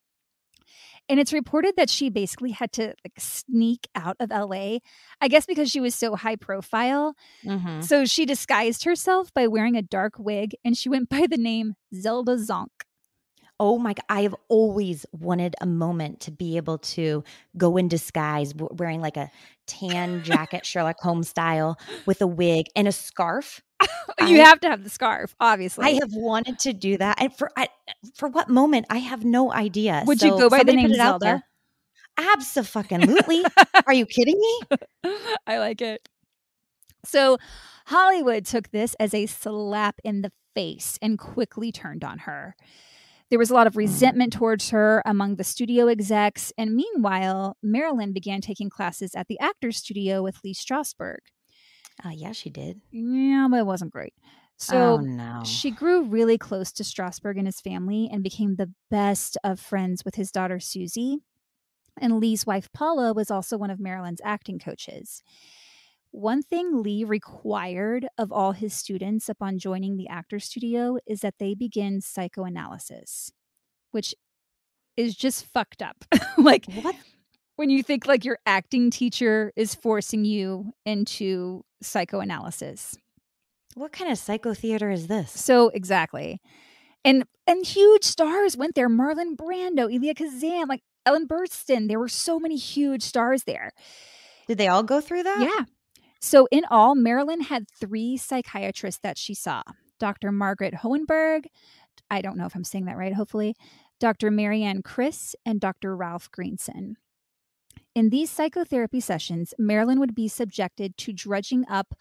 And it's reported that she basically had to like sneak out of LA, I guess because she was so high profile. Mhm. So she disguised herself by wearing a dark wig and she went by the name Zelda Zonk. Oh my god, I have always wanted a moment to be able to go in disguise w- wearing like a tan jacket Sherlock Holmes style with a wig and a scarf. you I- have to have the scarf, obviously. I have wanted to do that, and for I, for what moment I have no idea. Would you go by the name put it out Zelda? Absolutely. Are you kidding me? I like it. So Hollywood took this as a slap in the face and quickly turned on her. There was a lot of resentment towards her among the studio execs, and meanwhile, Marilyn began taking classes at the Actors Studio with Lee Strasberg. Uh, yeah, she did. Yeah, but it wasn't great. So oh no. she grew really close to Strasberg and his family and became the best of friends with his daughter Susie. And Lee's wife Paula was also one of Marilyn's acting coaches. One thing Lee required of all his students upon joining the actor studio is that they begin psychoanalysis, which is just fucked up. like what? when you think like your acting teacher is forcing you into psychoanalysis. What kind of psycho theater is this? So exactly. And and huge stars went there. Marlon Brando, Elia Kazan, like Ellen Burstyn. There were so many huge stars there. Did they all go through that? Yeah. So in all, Marilyn had three psychiatrists that she saw. Dr. Margaret Hohenberg, I don't know if I'm saying that right, hopefully, Dr. Marianne Kris, and Dr. Ralph Greenson. In these psychotherapy sessions, Marilyn would be subjected to drudging up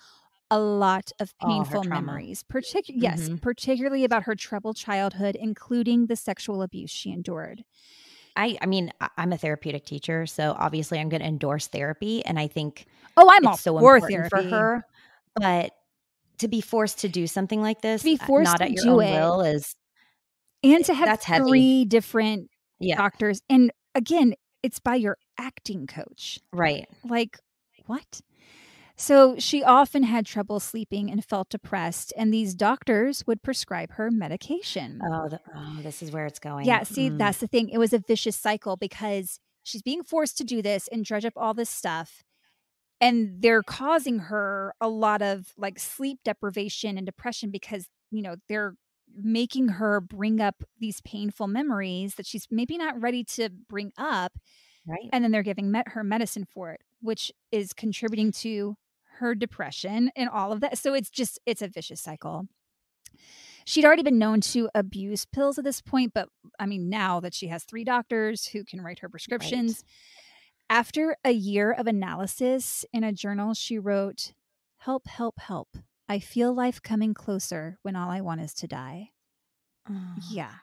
a lot of painful trauma. memories, partic- yes, Mhm. particularly about her troubled childhood, including the sexual abuse she endured. I, I mean, I'm a therapeutic teacher, so obviously I'm going to endorse therapy, and I think Oh, I'm all it's so for important therapy for her. But to be forced to do something like this, be uh, forced not to at your do own it. will, is and to have That's heavy. three different yeah, doctors and again it's by your acting coach right. like what So she often had trouble sleeping and felt depressed, and these doctors would prescribe her medication. Oh, the, oh this is where it's going. Yeah, see, Mm. that's the thing. It was a vicious cycle because she's being forced to do this and dredge up all this stuff. And they're causing her a lot of like sleep deprivation and depression because, you know, they're making her bring up these painful memories that she's maybe not ready to bring up. right. And then they're giving met her medicine for it, which is contributing to her depression and all of that. So it's just, it's a vicious cycle. She'd already been known to abuse pills at this point, but I mean, now that she has three doctors who can write her prescriptions, after a year of analysis in a journal, she wrote, Help, help, help. I feel life coming closer when all I want is to die. Oh. Yeah.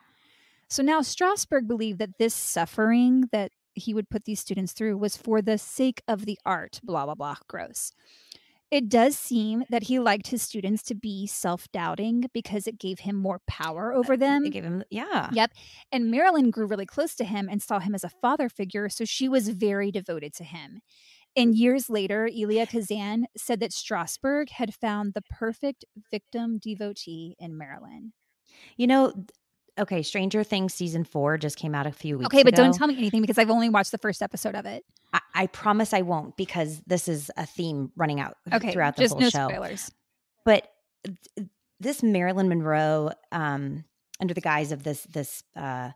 So now Strasberg believed that this suffering that he would put these students through was for the sake of the art, blah, blah, blah. Gross. It does seem that he liked his students to be self doubting because it gave him more power uh, over them. They gave him, yeah. Yep. And Marilyn grew really close to him and saw him as a father figure, so she was very devoted to him. And years later, Elia Kazan said that Strasberg had found the perfect victim devotee in Marilyn. You know, okay, Stranger Things season four just came out a few weeks Okay, but don't tell me anything because I've only watched the first episode of it. I, I promise I won't because this is a theme running out Okay, throughout the just whole no show. spoilers. But th- this Marilyn Monroe, um, under the guise of this this uh,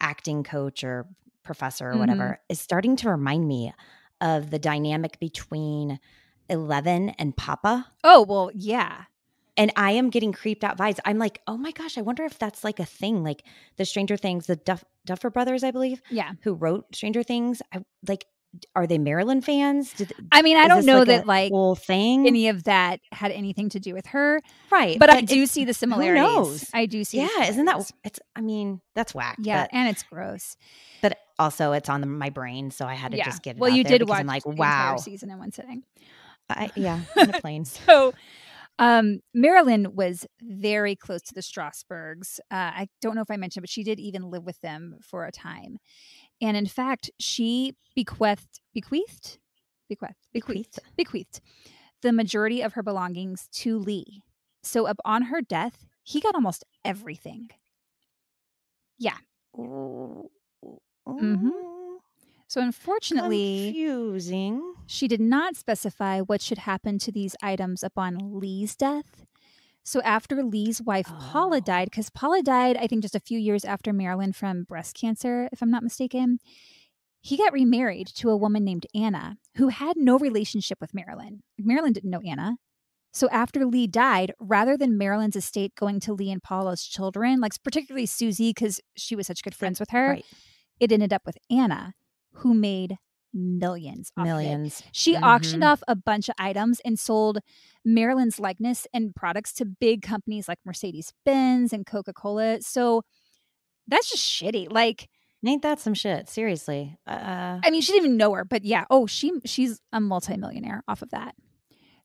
acting coach or professor or Mhm. whatever, is starting to remind me of the dynamic between Eleven and Papa. Oh well, yeah. And I am getting creeped out vibes. I'm like, oh my gosh, I wonder if that's like a thing. Like the Stranger Things, the Duff, Duffer Brothers, I believe, Yeah. who wrote Stranger Things. I, like, are they Marilyn fans? Did, I mean, I don't know a that like whole thing, any of that had anything to do with her, right? but, I do see the similarities. knows? I do see. yeah, isn't that? It's. I mean, that's whack. Yeah, but, and it's gross. but also it's on the, my brain, so I had to yeah. just get it. well, you did watch I'm like, the wow. season in one sitting. I, yeah, on the plane. So, um, Marilyn was very close to the Strasbergs. Uh, I don't know if I mentioned, but she did even live with them for a time. And in fact, she bequeathed, bequeathed, bequeathed, bequeathed, bequeathed the majority of her belongings to Lee. So, upon her death, he got almost everything. Ooh, Mhm. So, unfortunately, confusing. She did not specify what should happen to these items upon Lee's death. So after Lee's wife Paula Oh. died, because Paula died, I think, just a few years after Marilyn from breast cancer, if I'm not mistaken, he got remarried to a woman named Anna, who had no relationship with Marilyn. Marilyn didn't know Anna. So after Lee died, rather than Marilyn's estate going to Lee and Paula's children, like particularly Susie, because she was such good friends with her, Right, it ended up with Anna, who made millions. off of it. millions. She auctioned Mhm. off a bunch of items and sold Marilyn's likeness and products to big companies like Mercedes Benz and Coca Cola. So that's just shitty. Like, Ain't that some shit? Seriously. Uh, I mean, she didn't even know her, but yeah. Oh, she she's a multimillionaire off of that.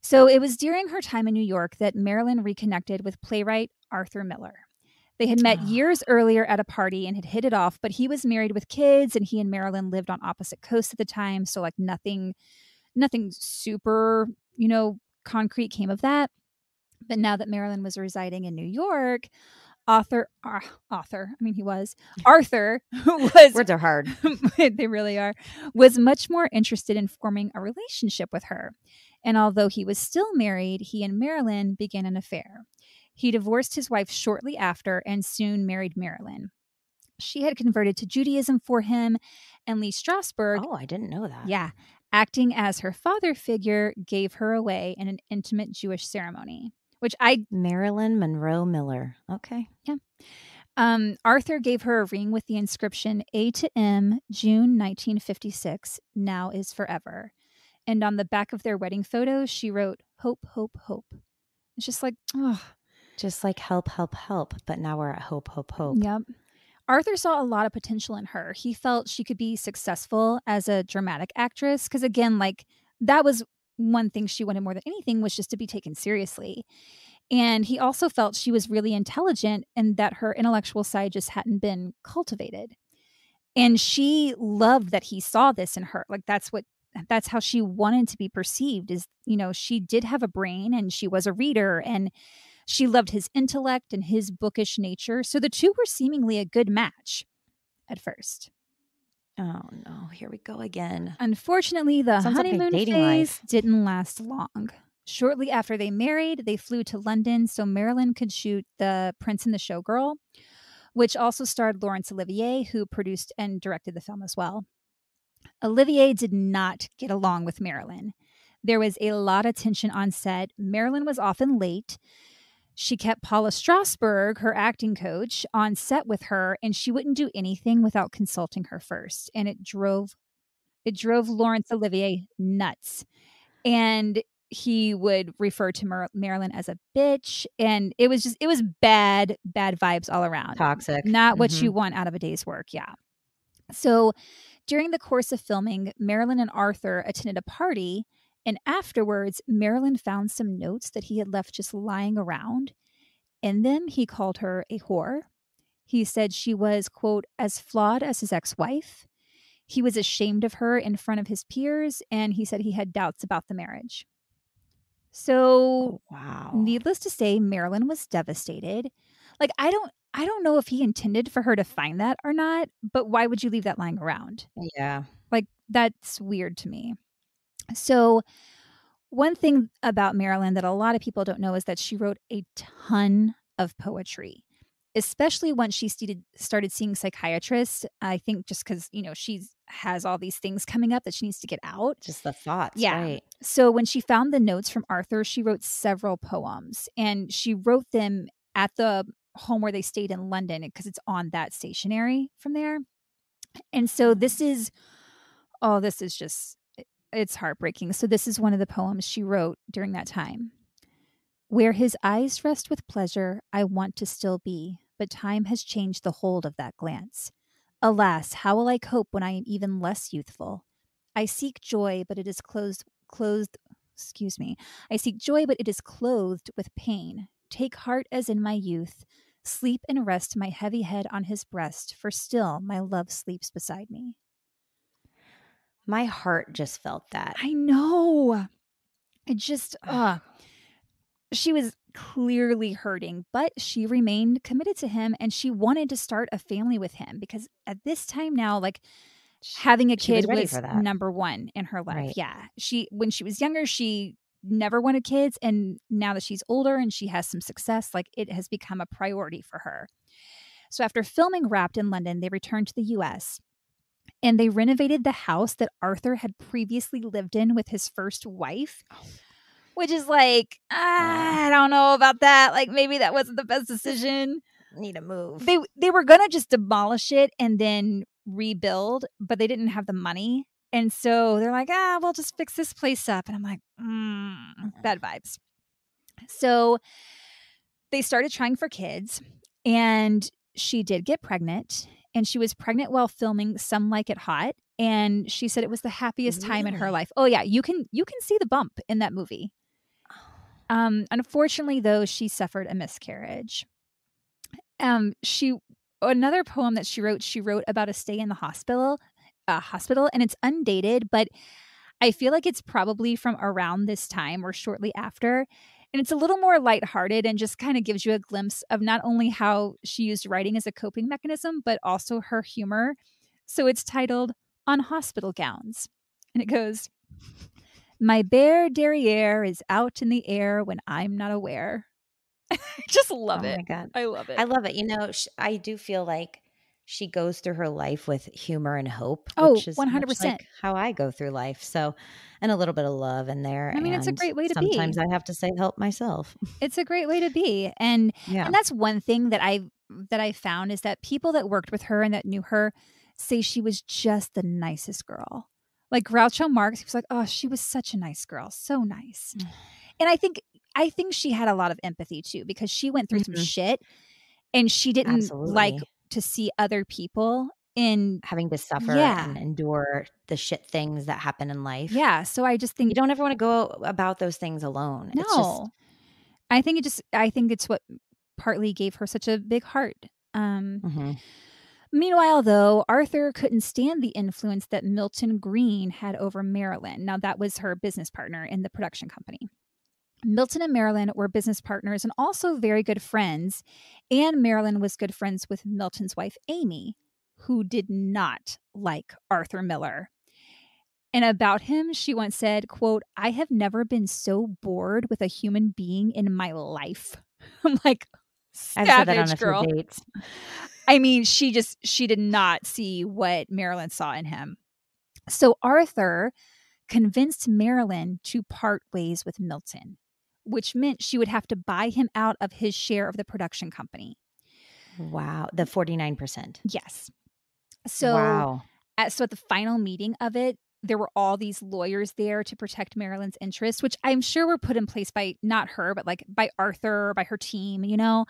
So it was during her time in New York that Marilyn reconnected with playwright Arthur Miller. They had met years earlier at a party and had hit it off, but he was married with kids and he and Marilyn lived on opposite coasts at the time, so like nothing nothing super, you know, concrete came of that. But now that Marilyn was residing in New York, author uh, author, I mean he was, Arthur was words are hard. they really are, was much more interested in forming a relationship with her. And although he was still married, he and Marilyn began an affair. He divorced his wife shortly after and soon married Marilyn. She had converted to Judaism for him, and Lee Strasberg, Oh, I didn't know that. yeah, acting as her father figure, gave her away in an intimate Jewish ceremony, which I Marilyn Monroe Miller. Okay. Yeah. Um, Arthur gave her a ring with the inscription A to M, June 1956, now is forever. And on the back of their wedding photos, she wrote, Hope, hope, hope. It's just like, oh, Just like help, help, help. But now we're at hope, hope, hope. yep. Arthur saw a lot of potential in her. He felt she could be successful as a dramatic actress. Because again, like that was one thing she wanted more than anything was just to be taken seriously. And he also felt she was really intelligent and that her intellectual side just hadn't been cultivated. And she loved that he saw this in her. Like that's what that's how she wanted to be perceived is you know she did have a brain and she was a reader and she loved his intellect and his bookish nature so the two were seemingly a good match at first Oh no, here we go again. unfortunately the Sounds honeymoon dating phase life. didn't last long shortly after they married they flew to london so marilyn could shoot the prince and the showgirl which also starred laurence olivier who produced and directed the film as well Olivier did not get along with Marilyn. There was a lot of tension on set. Marilyn was often late. She kept Paula Strasberg, her acting coach, on set with her, and she wouldn't do anything without consulting her first. And it drove it drove Laurence Olivier nuts. And he would refer to Mar- Marilyn as a bitch. And it was just, it was bad, bad vibes all around Toxic. not what Mhm. you want out of a day's work. Yeah. So during the course of filming, Marilyn and Arthur attended a party. And afterwards, Marilyn found some notes that he had left just lying around. In them, he called her a whore. He said she was, quote, as flawed as his ex wife. He was ashamed of her in front of his peers, and he said he had doubts about the marriage. So, oh, Wow. needless to say marilyn was devastated like i don't i don't know if he intended for her to find that or not but why would you leave that lying around Yeah. like that's weird to me so one thing about marilyn that a lot of people don't know is that she wrote a ton of poetry especially once she started started seeing psychiatrists i think just because you know she's has all these things coming up that she needs to get out Just the thoughts. Yeah. Right. so when she found the notes from Arthur, she wrote several poems and she wrote them at the home where they stayed in London because it's on that stationery from there. And so this is oh, this is just it's heartbreaking. So this is one of the poems she wrote during that time. Where his eyes rest with pleasure, I want to still be, but time has changed the hold of that glance. Alas, how will I cope when I am even less youthful? I seek joy, but it is closed clothed excuse me. I seek joy, but it is clothed with pain. Take heart as in my youth. Sleep and rest my heavy head on his breast, for still my love sleeps beside me. My heart just felt that. I know. It just uh she was clearly hurting, but she remained committed to him and she wanted to start a family with him because at this time now, like having a she was kid was, number one in her life. Right. Yeah. She when she was younger, she never wanted kids. And now that she's older and she has some success, like it has become a priority for her. So after filming wrapped in London, they returned to the US and they renovated the house that Arthur had previously lived in with his first wife. Which is like, ah, I don't know about that. Like maybe that wasn't the best decision Need a move. they they were gonna just demolish it and then rebuild, but they didn't have the money, and so they're like, ah, we'll just fix this place up. And I'm like, mm, bad vibes. So they started trying for kids, and she did get pregnant, and she was pregnant while filming Some Like It Hot, and she said it was the happiest time in her life. Oh yeah, you can you can see the bump in that movie. Um, unfortunately, though, she suffered a miscarriage. Um, she another poem that she wrote. She wrote about a stay in the hospital, uh, hospital, and it's undated, but I feel like it's probably from around this time or shortly after. And it's a little more lighthearted and just kind of gives you a glimpse of not only how she used writing as a coping mechanism, but also her humor. So it's titled On Hospital Gowns. And it goes, My bare derriere is out in the air when I'm not aware. I just love oh it. my god. I love it. I love it. You know, I do feel like she goes through her life with humor and hope. Oh, which is 100%. like how I go through life. So, and a little bit of love in there. I mean, it's a great way to be. Sometimes I have to say help myself. it's a great way to be. And Yeah. and that's one thing that I that I found is that people that worked with her and that knew her say she was just the nicest girl. Like Groucho Marx, he was like, "Oh, she was such a nice girl, so nice." Mm. and I think I think she had a lot of empathy too because she went through some Mhm. shit, and she didn't like Absolutely. To see other people in Having to suffer Yeah. and endure the shit things that happen in life. yeah. So I just think You don't ever want to go about those things alone. no. It's just, I think it just I think it's what partly gave her such a big heart. Um, Mhm. Meanwhile, though, Arthur couldn't stand the influence that Milton Greene had over Marilyn. Now, that was her business partner in the production company. Milton and Marilyn were business partners and also very good friends. And Marilyn was good friends with Milton's wife, Amy, who did not like Arthur Miller. And about him, she once said, quote, I have never been so bored with a human being in my life. I'm like, I've said that on savage girl. I mean, she just she did not see what Marilyn saw in him. So Arthur convinced Marilyn to part ways with Milton, which meant she would have to buy him out of his share of the production company. Wow. The 49%. Yes. So wow. at, so at the final meeting of it, there were all these lawyers there to protect Marilyn's interests, which I'm sure were put in place by not her, but like by Arthur, by her team, you know,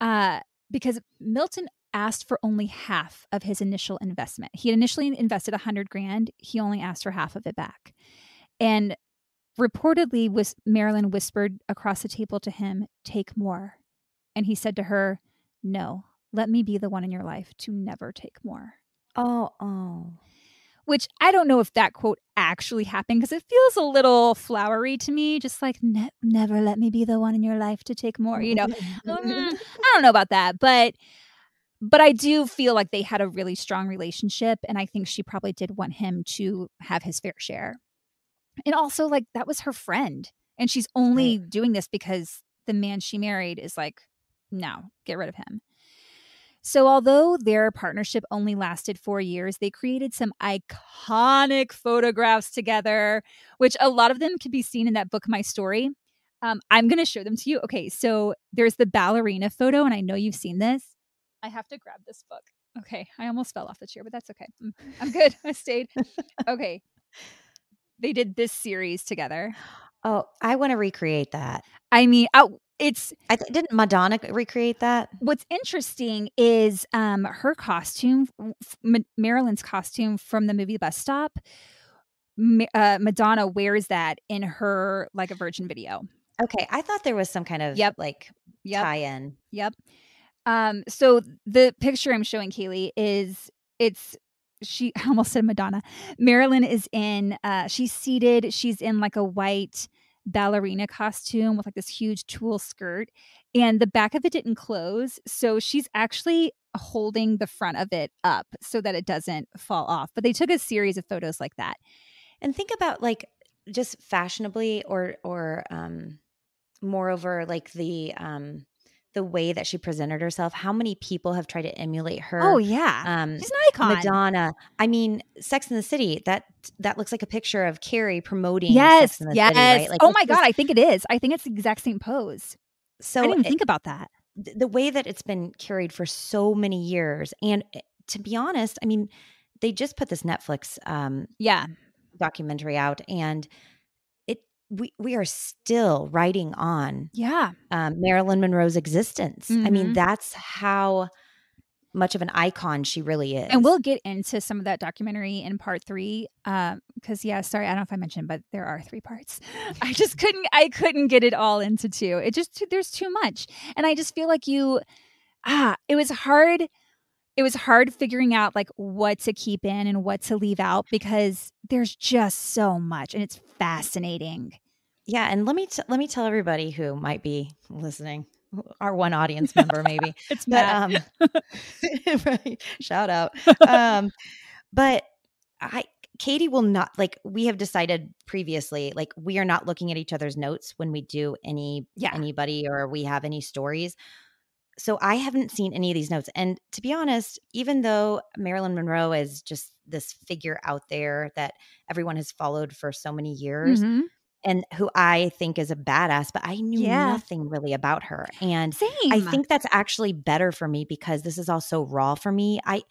uh, because Milton asked for only half of his initial investment. He had initially invested a hundred grand. He only asked for half of it back, and reportedly, was Marilyn whispered across the table to him, "Take more," and he said to her, "No, let me be the one in your life to never take more." Oh, oh. which I don't know if that quote actually happened because it feels a little flowery to me, just like ne- never let me be the one in your life to take more, you know. Mm, I don't know about that, but but I do feel like they had a really strong relationship and I think she probably did want him to have his fair share. And also like that was her friend and she's only doing this because the man she married is like no, get rid of him. So, although their partnership only lasted four years, they created some iconic photographs together, which a lot of them can be seen in that book, My Story. Um, I'm going to show them to you. Okay, so there's the ballerina photo, and I know you've seen this. I have to grab this book. Okay, I almost fell off the chair, but that's okay. I'm, I'm good. I stayed. Okay. They did this series together. Oh, I want to recreate that. I mean, oh, it's I th- didn't Madonna recreate that. what's interesting is um her costume f- marilyn's costume from the movie bus stop Ma- uh, madonna wears that in her like a virgin video Okay, I thought there was some kind of Yep. like yep tie-in. yep um so the picture i'm showing kaylee is it's she I almost said madonna. Marilyn is in uh she's seated she's in like a white ballerina costume with like this huge tulle skirt and the back of it didn't close so she's actually holding the front of it up so that it doesn't fall off but they took a series of photos like that. And think about like just fashionably or or um moreover like the um the way that she presented herself. How many people have tried to emulate her? oh yeah um she's an icon Madonna. I mean, Sex in the City. That that looks like a picture of Carrie promoting yes Sex in the yes City, right? Like oh my god i think it is i think it's the exact same pose So i didn't it- think about that th- the way that it's been carried for so many years, and eh, to be honest, I mean, they just put this Netflix um, yeah documentary out, and we we are still writing on yeah um, Marilyn Monroe's existence. I mean, Mhm. that's how much of an icon she really is. And we'll get into some of that documentary in part three. Um, because yeah, sorry, I don't know if I mentioned, but there are three parts. I just couldn't I couldn't get it all into two. It just there's too much. And I just feel like you ah, it was hard. It was hard figuring out like what to keep in and what to leave out because there's just so much and it's fascinating. Yeah, and let me t- let me tell everybody who might be listening, our one audience member maybe. It's but um right, shout out. Um but I Katie will not like we have decided previously like we are not looking at each other's notes when we do any Yeah. anybody or we have any stories. So I haven't seen any of these notes and to be honest, even though Marilyn Monroe is just this figure out there that everyone has followed for so many years Mhm. And who I think is a badass, but I knew Yeah. nothing really about her. And Same. I think that's actually better for me because this is all so raw for me. I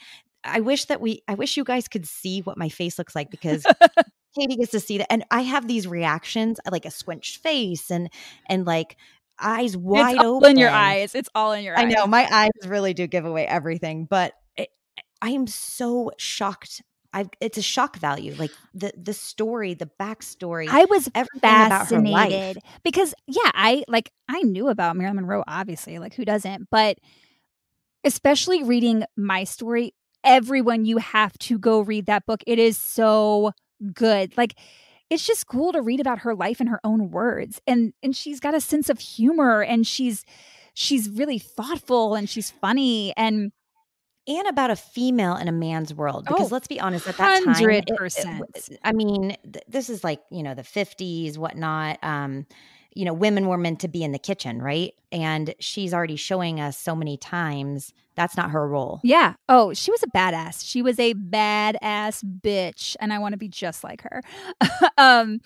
I wish that we I wish you guys could see what my face looks like because Katie gets to see that and I have these reactions like a squinched face and and like eyes wide it's all open in your eyes. It's all in your I eyes. know my eyes really do give away everything, but it, I am so shocked. I it's a shock value. Like the the story, the backstory, I was everything about her life. fascinated because yeah, I like I knew about Marilyn Monroe obviously, like who doesn't, but especially reading my story. Everyone, you have to go read that book. It is so good. Like, it's just cool to read about her life in her own words and and she's got a sense of humor and she's she's really thoughtful and she's funny and and about a female in a man's world because Oh, let's be honest at that time it- it- 100%. i mean th- this is like you know the 50s whatnot um you know women were meant to be in the kitchen right and she's already showing us so many times that's not her role yeah. Oh, she was a badass. She was a badass bitch, and I want to be just like her. um,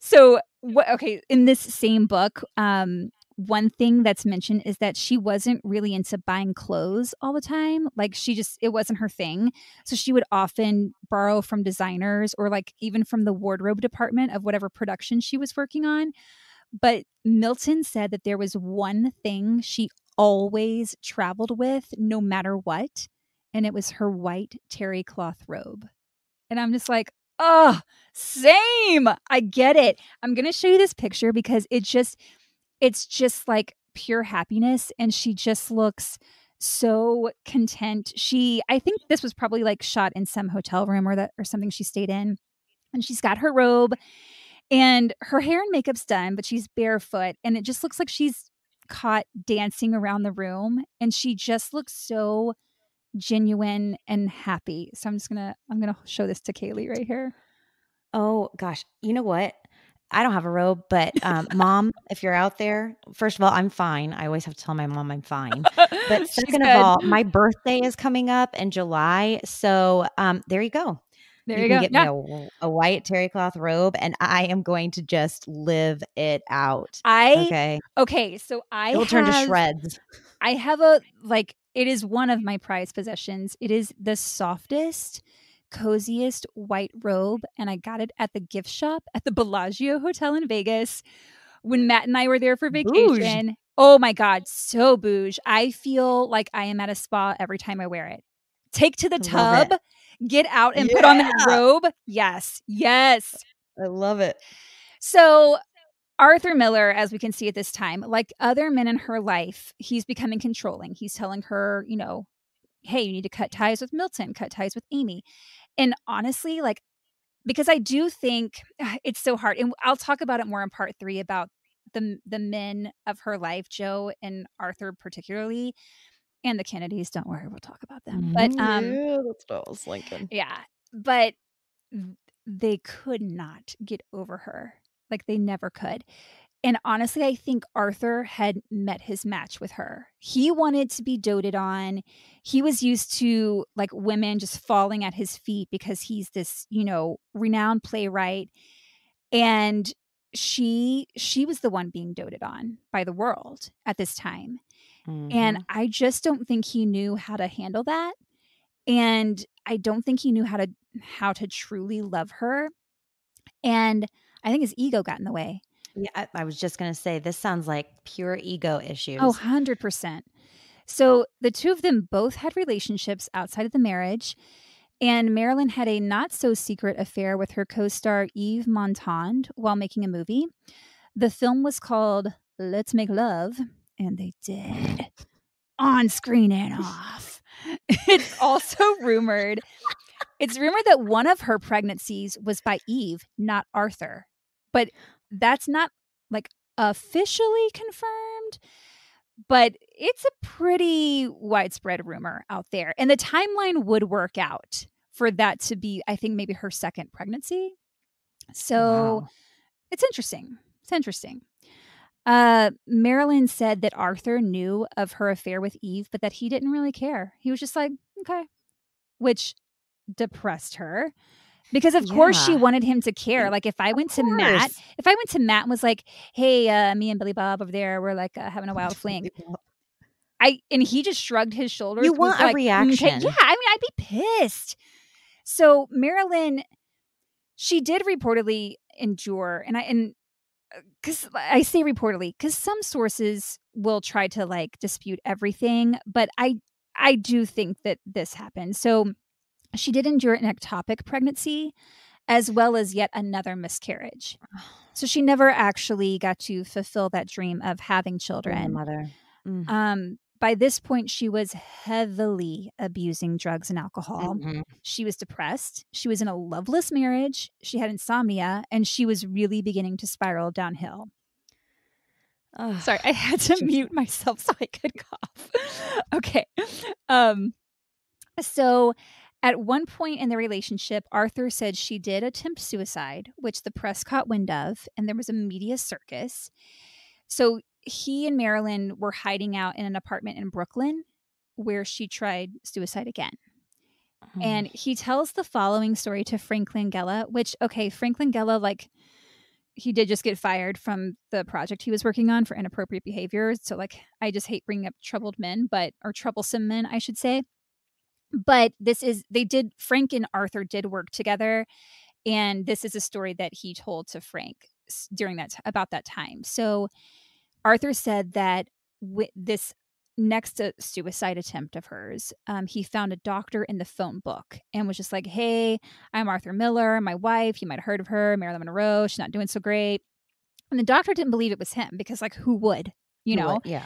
so what? Okay, in this same book, um, one thing that's mentioned is that she wasn't really into buying clothes all the time. Like she just it wasn't her thing. So she would often borrow from designers or like even from the wardrobe department of whatever production she was working on. But Milton said that there was one thing she always traveled with, no matter what, and it was her white terry cloth robe. And I'm just like, oh, same. I get it. I'm going to show you this picture because it just, it's just like pure happiness. And she just looks so content. She, I think this was probably like shot in some hotel room or that, or something she stayed in. And she's got her robe and her hair and makeup's done, but she's barefoot. And it just looks like she's caught dancing around the room. And she just looks so genuine and happy. So I'm just gonna I'm gonna show this to Kaylee right here. oh gosh you know what i don't have a robe but um, mom if you're out there first of all i'm fine i always have to tell my mom i'm fine But second of all, my birthday is coming up in July, so um, there you go. there you, you, go. get Yeah. me a, a white terry cloth robe, and I am going to just live it out. I okay. Okay, so I will turn to shreds. I have a like it is one of my prized possessions. It is the softest, coziest white robe, and I got it at the gift shop at the Bellagio Hotel in Vegas when Matt and I were there for Bouge. vacation. Oh my god, so bouge. I feel like I am at a spa every time I wear it. Take to the tub, get out and put on that robe. Yes. Yes. I love it. So, Arthur Miller, as we can see at this time, like other men in her life, he's becoming controlling. He's telling her, you know, hey, you need to cut ties with Milton, cut ties with Amy. And honestly, like, because I do think it's so hard, and I'll talk about it more in part three about the the men of her life, Joe and Arthur particularly, and the Kennedys. Don't worry, we'll talk about them. But um, Mm-hmm. yeah, that's what I was thinking. yeah, but they could not get over her. Like they never could. And honestly, I think Arthur had met his match with her. He wanted to be doted on. He was used to like women just falling at his feet because he's this, you know, renowned playwright. And she she was the one being doted on by the world at this time. Mm-hmm. And I just don't think he knew how to handle that. And I don't think he knew how to how to truly love her. And I think his ego got in the way. Yeah, I, I was just gonna say this sounds like pure ego oh, issues. Oh, 100%. So the two of them both had relationships outside of the marriage. And Marilyn had a not so secret affair with her co star Yves Montand while making a movie. The film was called Let's Make Love, and they did on screen and off. It's also rumored. It's rumored that one of her pregnancies was by Yves, not Arthur. But that's not like officially confirmed but it's a pretty widespread rumor out there. And the timeline would work out for that to be, I think, maybe her second pregnancy. So Wow. it's interesting. It's interesting. Uh, Marilyn said that Arthur knew of her affair with Yves, but that he didn't really care. He was just like, okay, which depressed her. Because of course she wanted him to care. Like if I went to Matt, if I went to Matt and was like, "Hey, uh, me and Billy Bob over there, we're like uh, having a wild fling," I and he just shrugged his shoulders. You want a like, "Okay." reaction. Yeah, I mean, I'd be pissed. So Marilyn, she did reportedly endure, and I and because I say reportedly because some sources will try to like dispute everything, but I I do think that this happened. So she did endure an ectopic pregnancy as well as yet another miscarriage. So she never actually got to fulfill that dream of having children. mother. Mm. Um, by this point, she was heavily abusing drugs and alcohol. Mhm. She was depressed. She was in a loveless marriage. She had insomnia, and she was really beginning to spiral downhill. Sorry, I had to mute myself so I could cough. okay. Um so at one point in the relationship, Arthur said she did attempt suicide, which the press caught wind of, and there was a media circus. So he and Marilyn were hiding out in an apartment in Brooklyn where she tried suicide again. And mm. he tells the following story to Frank Langella, which, okay, Frank Langella, like, he did just get fired from the project he was working on for inappropriate behavior. So, like, I just hate bringing up troubled men, but, or troublesome men, I should say. But this is, they did, Frank and Arthur did work together. And this is a story that he told to Frank during that, t- about that time. So, Arthur said that with this next uh, suicide attempt of hers, um, he found a doctor in the phone book and was just like, Hey, I'm Arthur Miller, my wife. You might have heard of her, Marilyn Monroe. She's not doing so great. And the doctor didn't believe it was him because, like, who would? You know? would? yeah.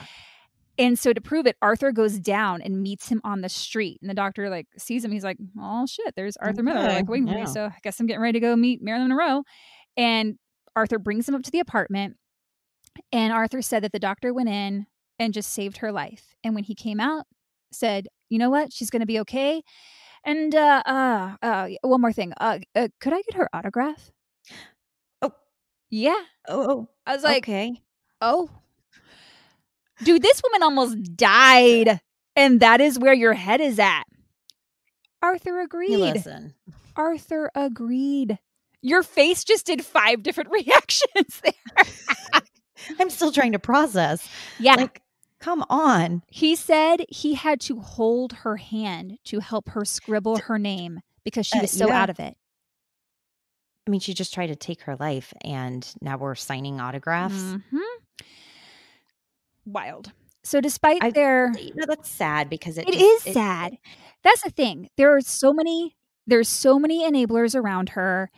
And so to prove it, Arthur goes down and meets him on the street. And the doctor like sees him. He's like, "Oh shit, there's Arthur Miller." Okay, Like, wait, yeah. so I guess I'm getting ready to go meet Marilyn Monroe. And Arthur brings him up to the apartment. And Arthur said that the doctor went in and just saved her life. And when he came out, said, "You know what? She's going to be okay." And uh, uh, uh, one more thing. Uh, uh, could I get her autograph? Oh. yeah. Oh, I was like, okay. Oh. Dude, this woman almost died. And that is where your head is at. Arthur You agreed. listen. Arthur agreed. Your face just did five different reactions there. I'm still trying to process. Yeah. Like, come on. he said he had to hold her hand to help her scribble her name because she Uh, was so yeah. out of it. I mean, she just tried to take her life, and now we're signing autographs. Mhm. Wild. So despite I- their You know, that's sad because it It just- is sad. That's the thing. There are so many there's so many enablers around her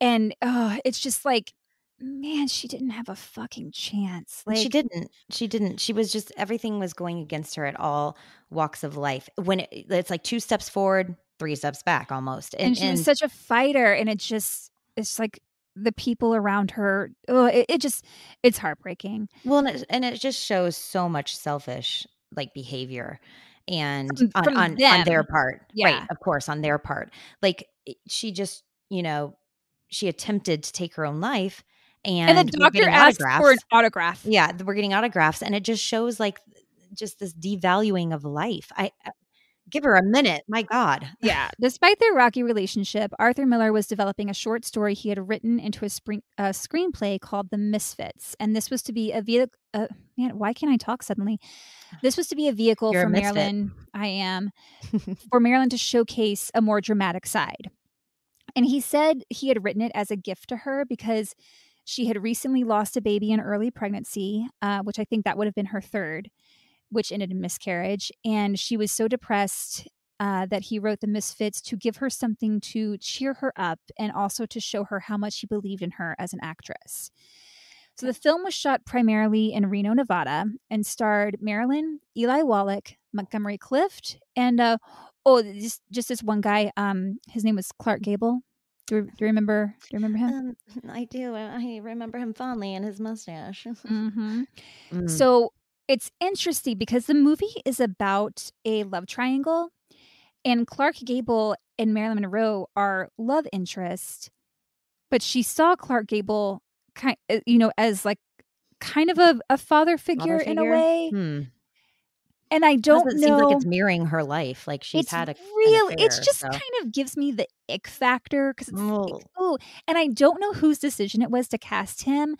and uh it's just like man, she didn't have a fucking chance. Like she didn't. She didn't. She was just everything was going against her at all walks of life. When it, it's like two steps forward, three steps back, almost. and, she was such a fighter and it just it's like the people around her oh it, it just it's heartbreaking well, and it, and it just shows so much selfish like behavior, and From- on from on, on their part, Yeah. right? Of course, on their part. Like she just, you know, she attempted to take her own life, and, and, the doctor asked for an autograph yeah we're getting autographs and it just shows like just this devaluing of life I- give her a minute my god Yeah. Despite their rocky relationship, Arthur Miller was developing a short story he had written into a, spring, a screenplay called The Misfits. And this was to be a vehicle. Uh, man, why can't I talk suddenly? This was to be a vehicle You're for. Marilyn. I am. for Marilyn to showcase a more dramatic side. And he said he had written it as a gift to her because she had recently lost a baby in early pregnancy, uh, which I think that would have been her third, which ended in miscarriage. And she was so depressed uh, that he wrote the Misfits to give her something to cheer her up and also to show her how much he believed in her as an actress. So the film was shot primarily in Reno, Nevada, and starred Marilyn, Eli Wallach, Montgomery Clift, and uh, oh, just just this one guy. Um, his name was Clark Gable. Do you, do you remember? Do you remember him? um, i do i remember him fondly and his mustache Mm-hmm. Mm. So it's interesting because the movie is about a love triangle, and Clark Gable and Marilyn Monroe are love interest, but she saw Clark Gable kind, uh, you know, as like kind of a, a father figure, in a way. Hmm. And I don't Doesn't know. seem like it's mirroring her life like she's had a real. It's just so. kind of gives me the ick factor because it's Oh. like, oh, and I don't know whose decision it was to cast him.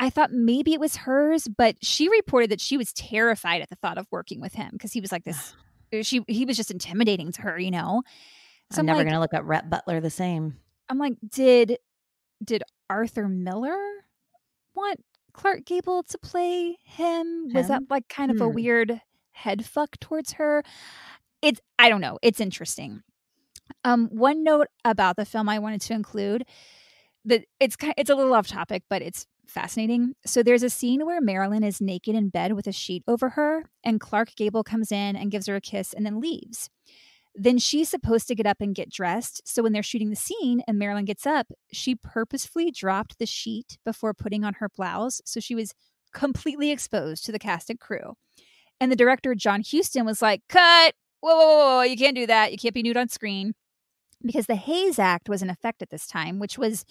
I thought maybe it was hers, but she reported that she was terrified at the thought of working with him because he was like this. She he was just intimidating to her, you know. So i'm I'm, never like, gonna look at Rhett butler the same I'm like, did did Arthur Miller want Clark Gable to play him? Was that like kind of a Hmm. weird head fuck towards her? It's I don't know. It's interesting. Um, one note about the film I wanted to include that it's kind it's a little off topic, but it's fascinating. So there's a scene where Marilyn is naked in bed with a sheet over her, and Clark Gable comes in and gives her a kiss and then leaves. Then she's supposed to get up and get dressed. So when they're shooting the scene and Marilyn gets up, she purposefully dropped the sheet before putting on her blouse. So she was completely exposed to the cast and crew. And the director, John Huston, was like, Cut! Whoa, whoa, whoa, whoa, you can't do that. You can't be nude on screen. Because the Hays Act was in effect at this time, which was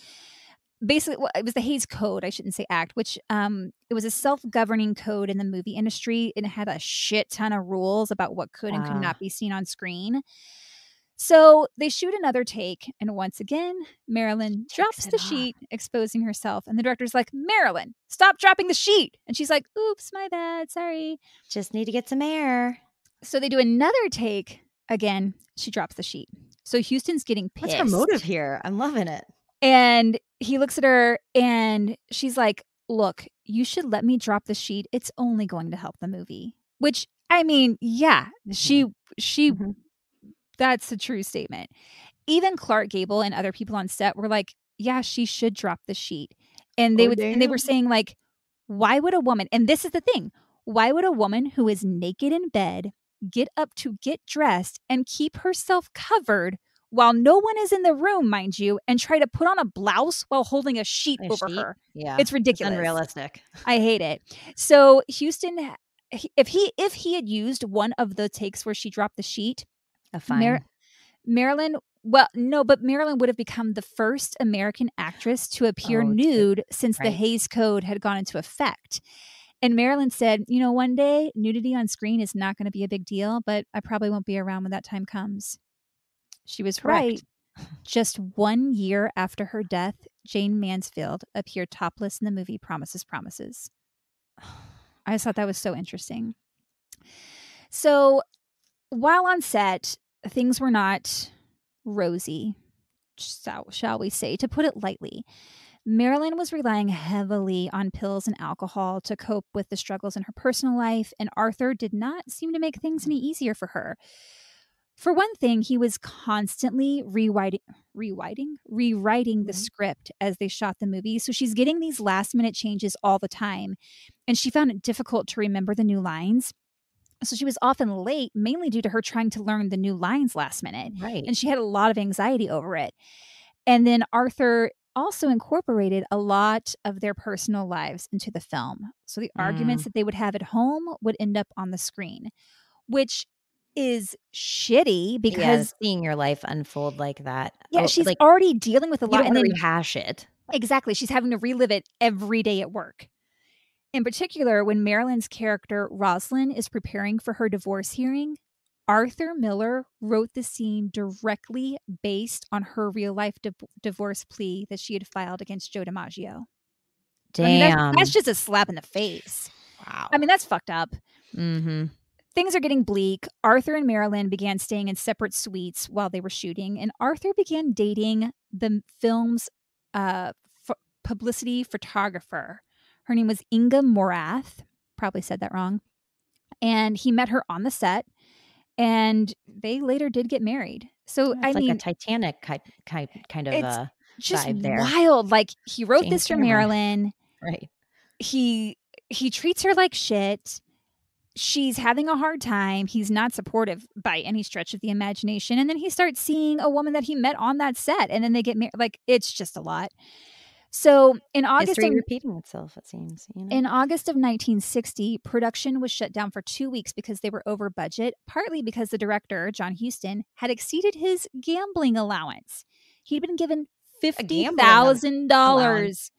basically well, it was the Hays Code, I shouldn't say act, which um it was a self-governing code in the movie industry. and It had a shit ton of rules about what could and could not be seen on screen. So they shoot another take, and once again, Marilyn drops the sheet, exposing herself. And the director's like, Marilyn, stop dropping the sheet. And she's like, oops, my bad, sorry. Just need to get some air. So they do another take. Again, she drops the sheet. So Huston's getting pissed. What's her motive here? I'm loving it. And he looks at her and she's like, Look, you should let me drop the sheet. It's only going to help the movie. Which I mean, yeah, she she Mhm. that's a true statement. Even Clark Gable and other people on set were like, Yeah, she should drop the sheet. And they Oh, would and they were saying, like, why would a woman and this is the thing, why would a woman who is naked in bed get up to get dressed and keep herself covered while no one is in the room, mind you, and try to put on a blouse while holding a sheet A over sheet? her. Yeah. It's ridiculous. unrealistic. I hate it. So Huston, if he if he had used one of the takes where she dropped the sheet, A fine. Mar- Marilyn. Well, no, but Marilyn would have become the first American actress to appear Oh, nude since the right. Hays Code had gone into effect. And Marilyn said, you know, one day nudity on screen is not going to be a big deal, but I probably won't be around when that time comes. She was Correct. right. Just one year after her death, Jayne Mansfield appeared topless in the movie Promises, Promises. I just thought that was so interesting. So while on set, things were not rosy, shall, shall we say, to put it lightly. Marilyn was relying heavily on pills and alcohol to cope with the struggles in her personal life, and Arthur did not seem to make things any easier for her. For one thing, he was constantly rewriting, rewriting, rewriting the Mhm. script as they shot the movie. So she's getting these last minute changes all the time, and she found it difficult to remember the new lines. So she was often late, mainly due to her trying to learn the new lines last minute Right. and she had a lot of anxiety over it. And then Arthur also incorporated a lot of their personal lives into the film. So the arguments that they would have at home would end up on the screen, which is shitty because seeing your life unfold like that. yeah, oh, she's like already dealing with a lot and then rehash it. Exactly. She's having to relive it every day at work. In particular, when Marilyn's character, Roslyn, is preparing for her divorce hearing, Arthur Miller wrote the scene directly based on her real life di- divorce plea that she had filed against Joe DiMaggio. Damn. I mean, that's, that's just a slap in the face. wow. I mean, that's fucked up. mm-hmm. Things are getting bleak. Arthur and Marilyn began staying in separate suites while they were shooting, and Arthur began dating the film's uh, ph- publicity photographer. Her name was Inga Morath. Probably said that wrong. And he met her on the set, and they later did get married. So it's I like mean, a Titanic kind kind kind of It's- uh, just vibe there. wild. Like he wrote James this for. Marilyn. right. he he treats her like shit she's having a hard time he's not supportive by any stretch of the imagination and then he starts seeing a woman that he met on that set and then they get married like it's just a lot so in august History of, repeating itself. It seems. You know? in august of 1960 production was shut down for two weeks because they were over budget partly because the director john huston had exceeded his gambling allowance he'd been given gambling $50000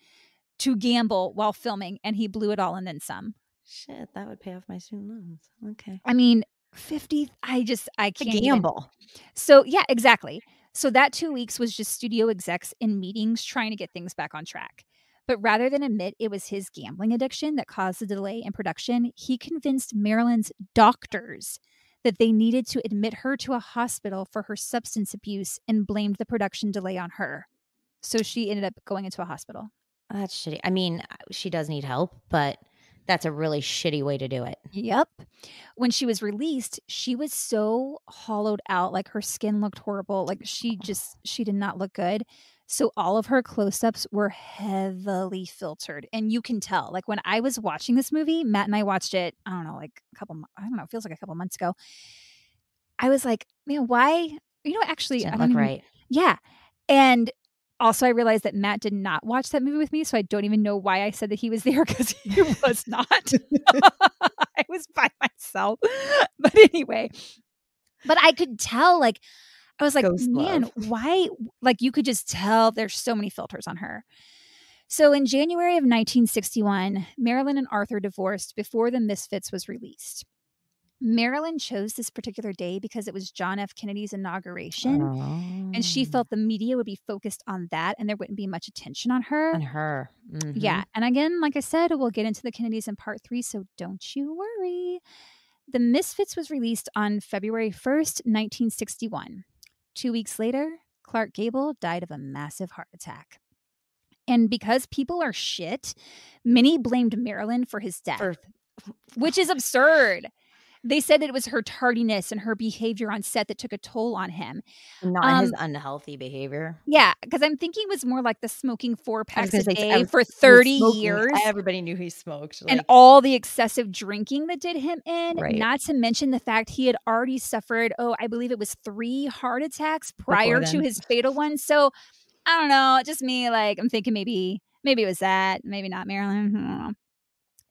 to gamble while filming and he blew it all and then some Shit, that would pay off my student loans. Okay. I mean, 50 I just I can't even- gamble. So, yeah, exactly. So that 2 weeks was just studio execs in meetings trying to get things back on track. But rather than admit it was his gambling addiction that caused the delay in production, he convinced Marilyn's doctors that they needed to admit her to a hospital for her substance abuse and blamed the production delay on her. So she ended up going into a hospital. That's shitty. I mean, uh, she does need help, but That's a really shitty way to do it. Yep. When she was released, she was so hollowed out, like her skin looked horrible. Like she just she did not look good. So all of her close-ups were heavily filtered. And you can tell. Like when I was watching this movie, Matt and I watched it, I don't know, like a couple I don't know, it feels like a couple months ago. I was like, man, why? You know, actually, I look don't even, right. yeah. And also, I realized that Matt did not watch that movie with me, so I don't even know why I said that he was there because he was not. I was by myself. But anyway, but I could tell, like, I was like, Ghost man, love. why? Like, you could just tell there's so many filters on her. So in January of 1961, Marilyn and Arthur divorced before The Misfits was released. Marilyn chose this particular day because it was John F. Kennedy's inauguration and she Oh. felt the media would be focused on that and there wouldn't be much attention on her. on her. Yeah. Mhm. And again, like I said, we'll get into the Kennedys in part three, so don't you worry. The Misfits was released on February 1st, 1961. Two weeks later, Clark Gable died of a massive heart attack. And because people are shit, many blamed Marilyn for his death, For which is absurd. They said that it was her tardiness and her behavior on set that took a toll on him. not his Um, unhealthy behavior. Yeah, because I'm thinking it was more like the smoking four packs a day was- for 30 smoking. years. Everybody knew he smoked. and all the excessive drinking that did him in, Right. not to mention the fact he had already suffered, oh, I believe it was three heart attacks prior to his fatal one. So I don't know, just me, like, I'm thinking maybe, maybe it was that, maybe not Marilyn. I don't know.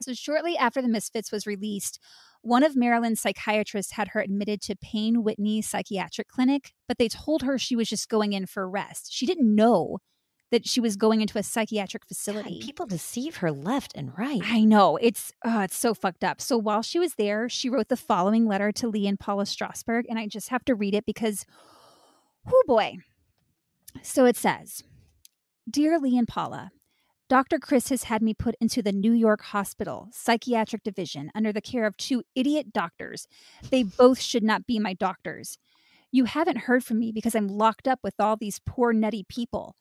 So shortly after The Misfits was released, one of Marilyn's psychiatrists had her admitted to Payne Whitney Psychiatric Clinic, but they told her she was just going in for rest. She didn't know that she was going into a psychiatric God, facility. people deceive her left and right. I know it's oh, it's so fucked up. So while she was there, she wrote the following letter to Lee and Paula Strasberg, and I just have to read it because, oh boy. So it says, "Dear Lee and Paula." Dr. Kris has had me put into the New York Hospital Psychiatric Division under the care of two idiot doctors. They both should not be my doctors. You haven't heard from me because I'm locked up with all these poor nutty people.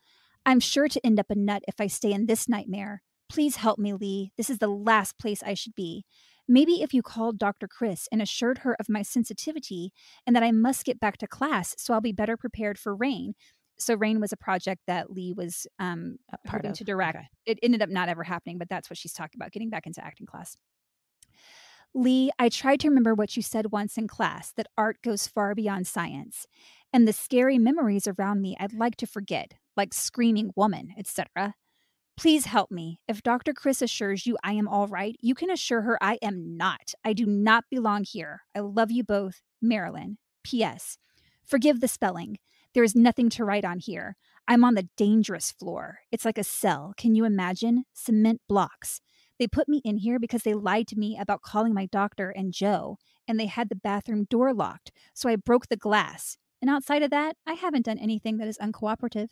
I'm sure to end up a nut if I stay in this nightmare. Please help me, Lee. This is the last place I should be. Maybe if you called Dr. Kris and assured her of my sensitivity and that I must get back to class so I'll be better prepared for Rain. So, Rain was a project that Lee was um, part hoping of. to direct. Okay. It ended up not ever happening, but that's what she's talking about getting back into acting class. Lee, I tried to remember what you said once in class that art goes far beyond science. And the scary memories around me I'd like to forget, like screaming woman, etc. Please help me. If Dr. Kris assures you I am all right, you can assure her I am not. I do not belong here. I love you both. Marilyn. P.S. Forgive the spelling. There is nothing to write on here. I'm on the dangerous floor. It's like a cell. Can you imagine? Cement blocks. They put me in here because they lied to me about calling my doctor and Joe, and they had the bathroom door locked, so I broke the glass. And outside of that, I haven't done anything that is uncooperative.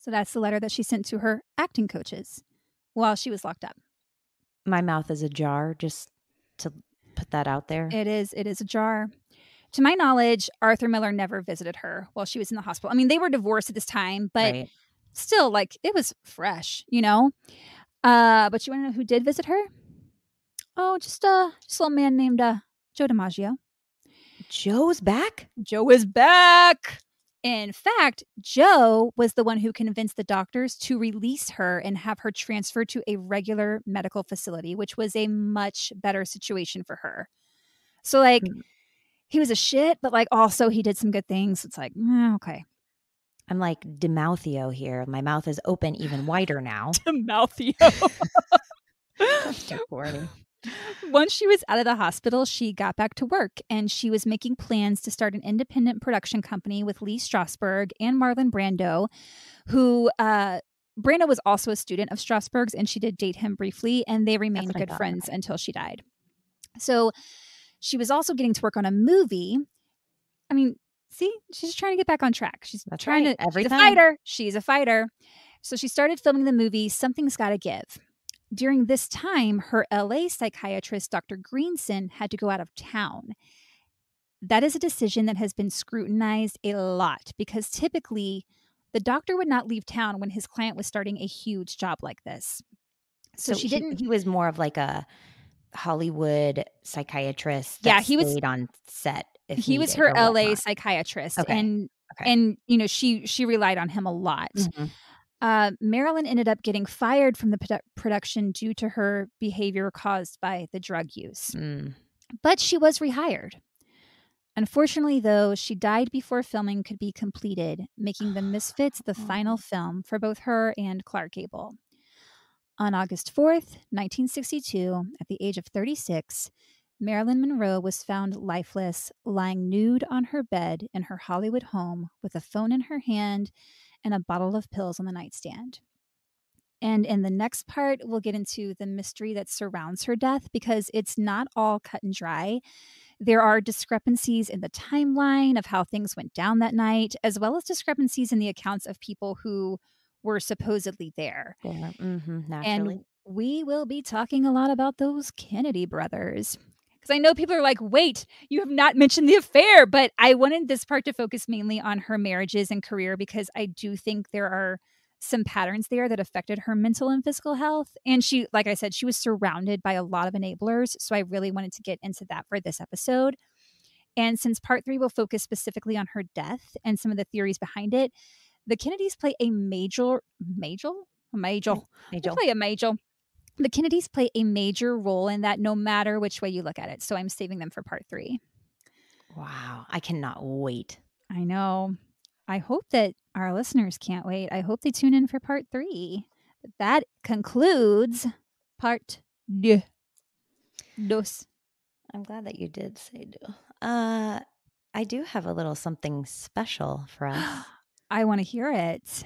So that's the letter that she sent to her acting coaches while she was locked up. My mouth is ajar, just to put that out there. It is it is a jar. To my knowledge, Arthur Miller never visited her while she was in the hospital. I mean, they were divorced at this time, but right. still like it was fresh, you know? Uh, but you want to know who did visit her? Oh, just uh just a little man named uh Joe DiMaggio. Joe's back? Joe is back. In fact, Joe was the one who convinced the doctors to release her and have her transferred to a regular medical facility, which was a much better situation for her. So, like, Hmm. He was a shit, but like, also he did some good things. It's like, eh, okay. I'm like Demouthio here. My mouth is open even wider now. Mouthio. So corny. Once she was out of the hospital, she got back to work and she was making plans to start an independent production company with Lee Strasberg and Marlon Brando, who uh Brando was also a student of Strasberg's and she did date him briefly and they remained good friends until she died. So she was also getting to work on a movie. I mean, see, she's trying to get back on track. She's That's trying right. to Every she's a fighter. She's a fighter. So she started filming the movie Something's Gotta Give. During this time, her LA psychiatrist, Dr. Greenson, had to go out of town. That is a decision that has been scrutinized a lot because typically the doctor would not leave town when his client was starting a huge job like this. So, she he- didn't. He, was more of like a Hollywood psychiatrist. Yeah, he was- on set. If he was her LA whatnot. psychiatrist, Okay, and okay. and you know she she relied on him a lot. Mhm. Uh, Marilyn ended up getting fired from the produ- production due to her behavior caused by the drug use, Mm. but she was rehired. Unfortunately, though, she died before filming could be completed, making The Misfits the final film for both her and Clark Gable. On August 4th, 1962, at the age of 36, Marilyn Monroe was found lifeless, lying nude on her bed in her Hollywood home with a phone in her hand and a bottle of pills on the nightstand. And in the next part, we'll get into the mystery that surrounds her death because it's not all cut and dry. There are discrepancies in the timeline of how things went down that night, as well as discrepancies in the accounts of people who were supposedly there. Yeah, mhm, naturally. And we will be talking a lot about those Kennedy brothers. Because I know people are like, wait, you have not mentioned the affair. But I wanted this part to focus mainly on her marriages and career because I do think there are some patterns there that affected her mental and physical health. And she, like I said, she was surrounded by a lot of enablers. So I really wanted to get into that for this episode. And since part three will focus specifically on her death and some of the theories behind it, the Kennedys play a major, major, major, they play a major. The Kennedys play a major role in that, no matter which way you look at it. So I'm saving them for part three. Wow, I cannot wait. I know. I hope that our listeners can't wait. I hope they tune in for part three. That concludes part deux. Dos. I'm glad that you did say do. Uh, I do have a little something special for us. I want to hear it.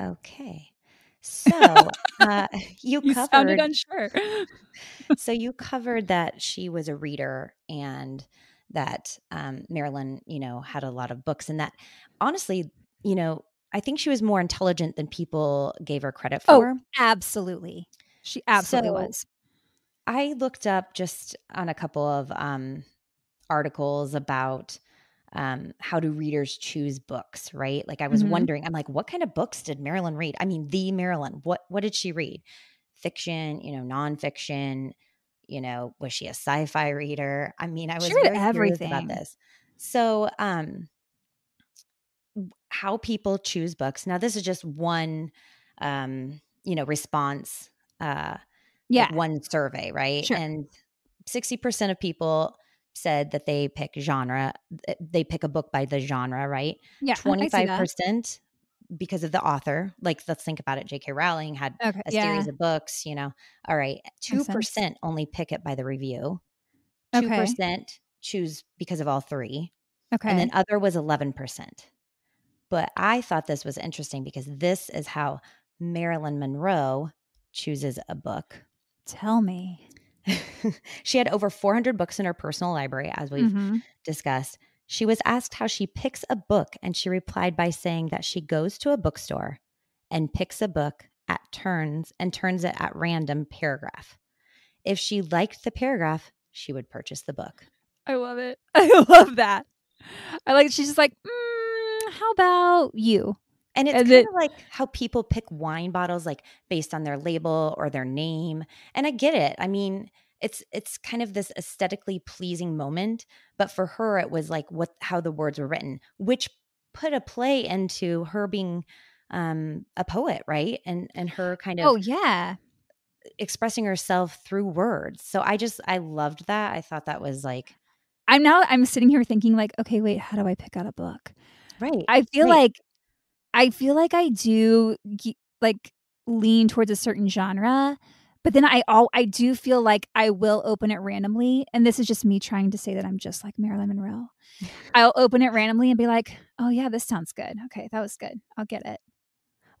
Okay. So uh, you, You covered. sounded unsure. so you covered that she was a reader and that um, Marilyn, you know, had a lot of books, and that honestly, you know, I think she was more intelligent than people gave her credit for. Oh, for. absolutely. She absolutely So- was. I looked up just on a couple of um, articles about um, how do readers choose books, right? Like I was Mhm. wondering, I'm like, what kind of books did Marilyn read? I mean, the Marilyn, what what did she read? Fiction, you know, nonfiction, you know, was she a sci-fi reader? I mean, I was She read very curious about this. So, um, how people choose books. Now, this is just one, um, you know, response. Uh, Yeah. like one survey, right? Sure. And 60% of people said that they pick genre, eh, they pick a book by the genre, right? Yeah. I see that. 25% because of the author. Like, let's think about it. J.K. Rowling had Okay. a Yeah. series of books, you know. All right. 2% only pick it by the review. 2% choose because of all three. Okay. And then other was 11%. But I thought this was interesting because this is how Marilyn Monroe chooses a book. Tell me. she had over 400 books in her personal library, as we've Mhm. discussed. She was asked how she picks a book, and she replied by saying that she goes to a bookstore and picks a book at turns and turns it at random paragraph. If she liked the paragraph, she would purchase the book. I love it. I love that. I like. She's just like, mm, how about you? And it's And kind it- of like how people pick wine bottles, like based on their label or their name. And I get it. I mean, it's it's kind of this aesthetically pleasing moment, but for her, it was like what how the words were written, which put a play into her being um, a poet, right? And and her kind of Oh yeah. expressing herself through words. So I just I loved that. I thought that was like I'm now. I'm sitting here thinking like, okay, wait, how do I pick out a book? right. I feel Right. like, I feel like I do like lean towards a certain genre, but then I all I do feel like I will open it randomly, and this is just me trying to say that I'm just like Marilyn Monroe. I'll open it randomly and be like, oh yeah, this sounds good. Okay, that was good. I'll get it.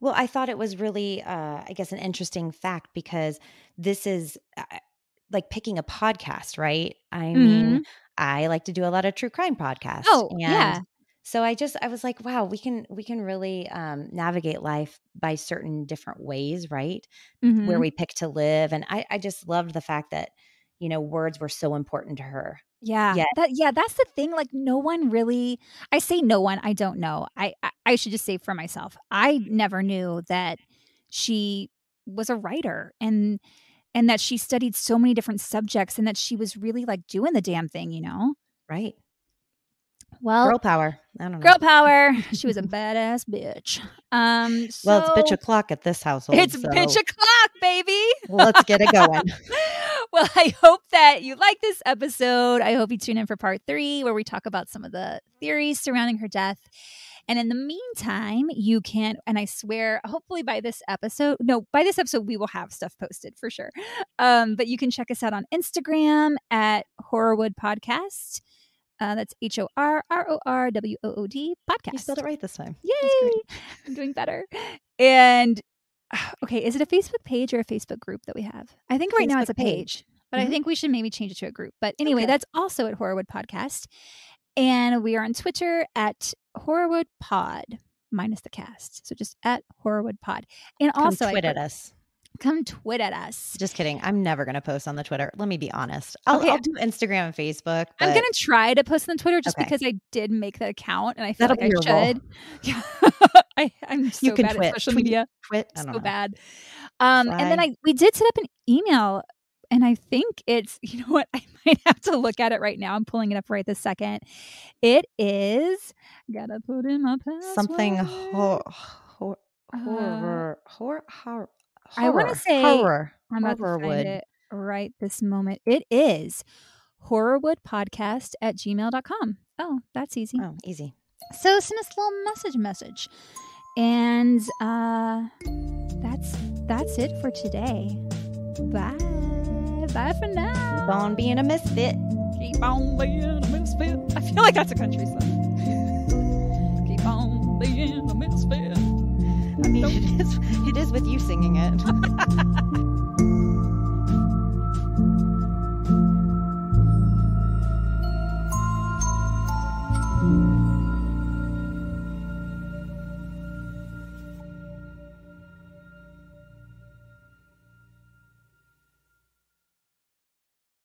Well, I thought it was really, uh, I guess, an interesting fact because this is uh, like picking a podcast, right? I mean, I like to do a lot of true crime podcasts. Oh, and yeah. So I just, I was like, wow, we can, we can really um, navigate life by certain different ways, right? Mhm. Where we pick to live, and I, I just loved the fact that, you know, words were so important to her. Yeah. Yeah. That yeah, that's the thing. Like no one really I say no one, I don't know. I I, I should just say for myself. I never knew that she was a writer and and that she studied so many different subjects and that she was really like doing the damn thing, you know? Right. Well, Girl power. I don't know. girl power. She was a badass bitch. Um, well, it's bitch o'clock at this household. It's so bitch o'clock, baby. let's get it going. well, I hope that you like this episode. I hope you tune in for part three, where we talk about some of the theories surrounding her death. And in the meantime, you can, and I swear, hopefully by this episode, no, by this episode, we will have stuff posted for sure. Um, but you can check us out on Instagram at Horrorwood Podcast. Uh, that's H O R R O R W O O D podcast. You spelled it right this time. Yay! I'm doing better. And okay, is it a Facebook page or a Facebook group that we have? I think right now it's a page. page, but I Mhm. think we should maybe change it to a group. But anyway, Okay. that's also at Horrorwood Podcast. And we are on Twitter at Horrorwood Pod minus the cast. So just at Horrorwood Pod. And Come also I at us. Come tweet at us. Just kidding. I'm never going to post on the Twitter. Let me be honest. I'll, Okay. I'll do Instagram and Facebook. I'm gonna try to post on the Twitter just Okay. because I did make the account and I feel That'll like I should. Yeah. I, I'm so You can bad twit. at social Tweet. media. twit. So know. bad. Um, and then I we did set up an email, and I think it's you know what I might have to look at it right now. I'm pulling it up right this second. It is gotta put in my password. Something hor- hor- Uh, horror. Horror. Horror. I wanna say- horror. I'm about to Horrorwood. find it right this moment. It is horrorwoodpodcast at gmail.com. Oh, that's easy. Oh, easy. So send us a little message message. And uh that's that's it for today. Bye. Bye for now. Keep on being a misfit. Keep on being a misfit. I feel like that's a country song. Keep on being a misfit. I mean, it is. It is with you singing it.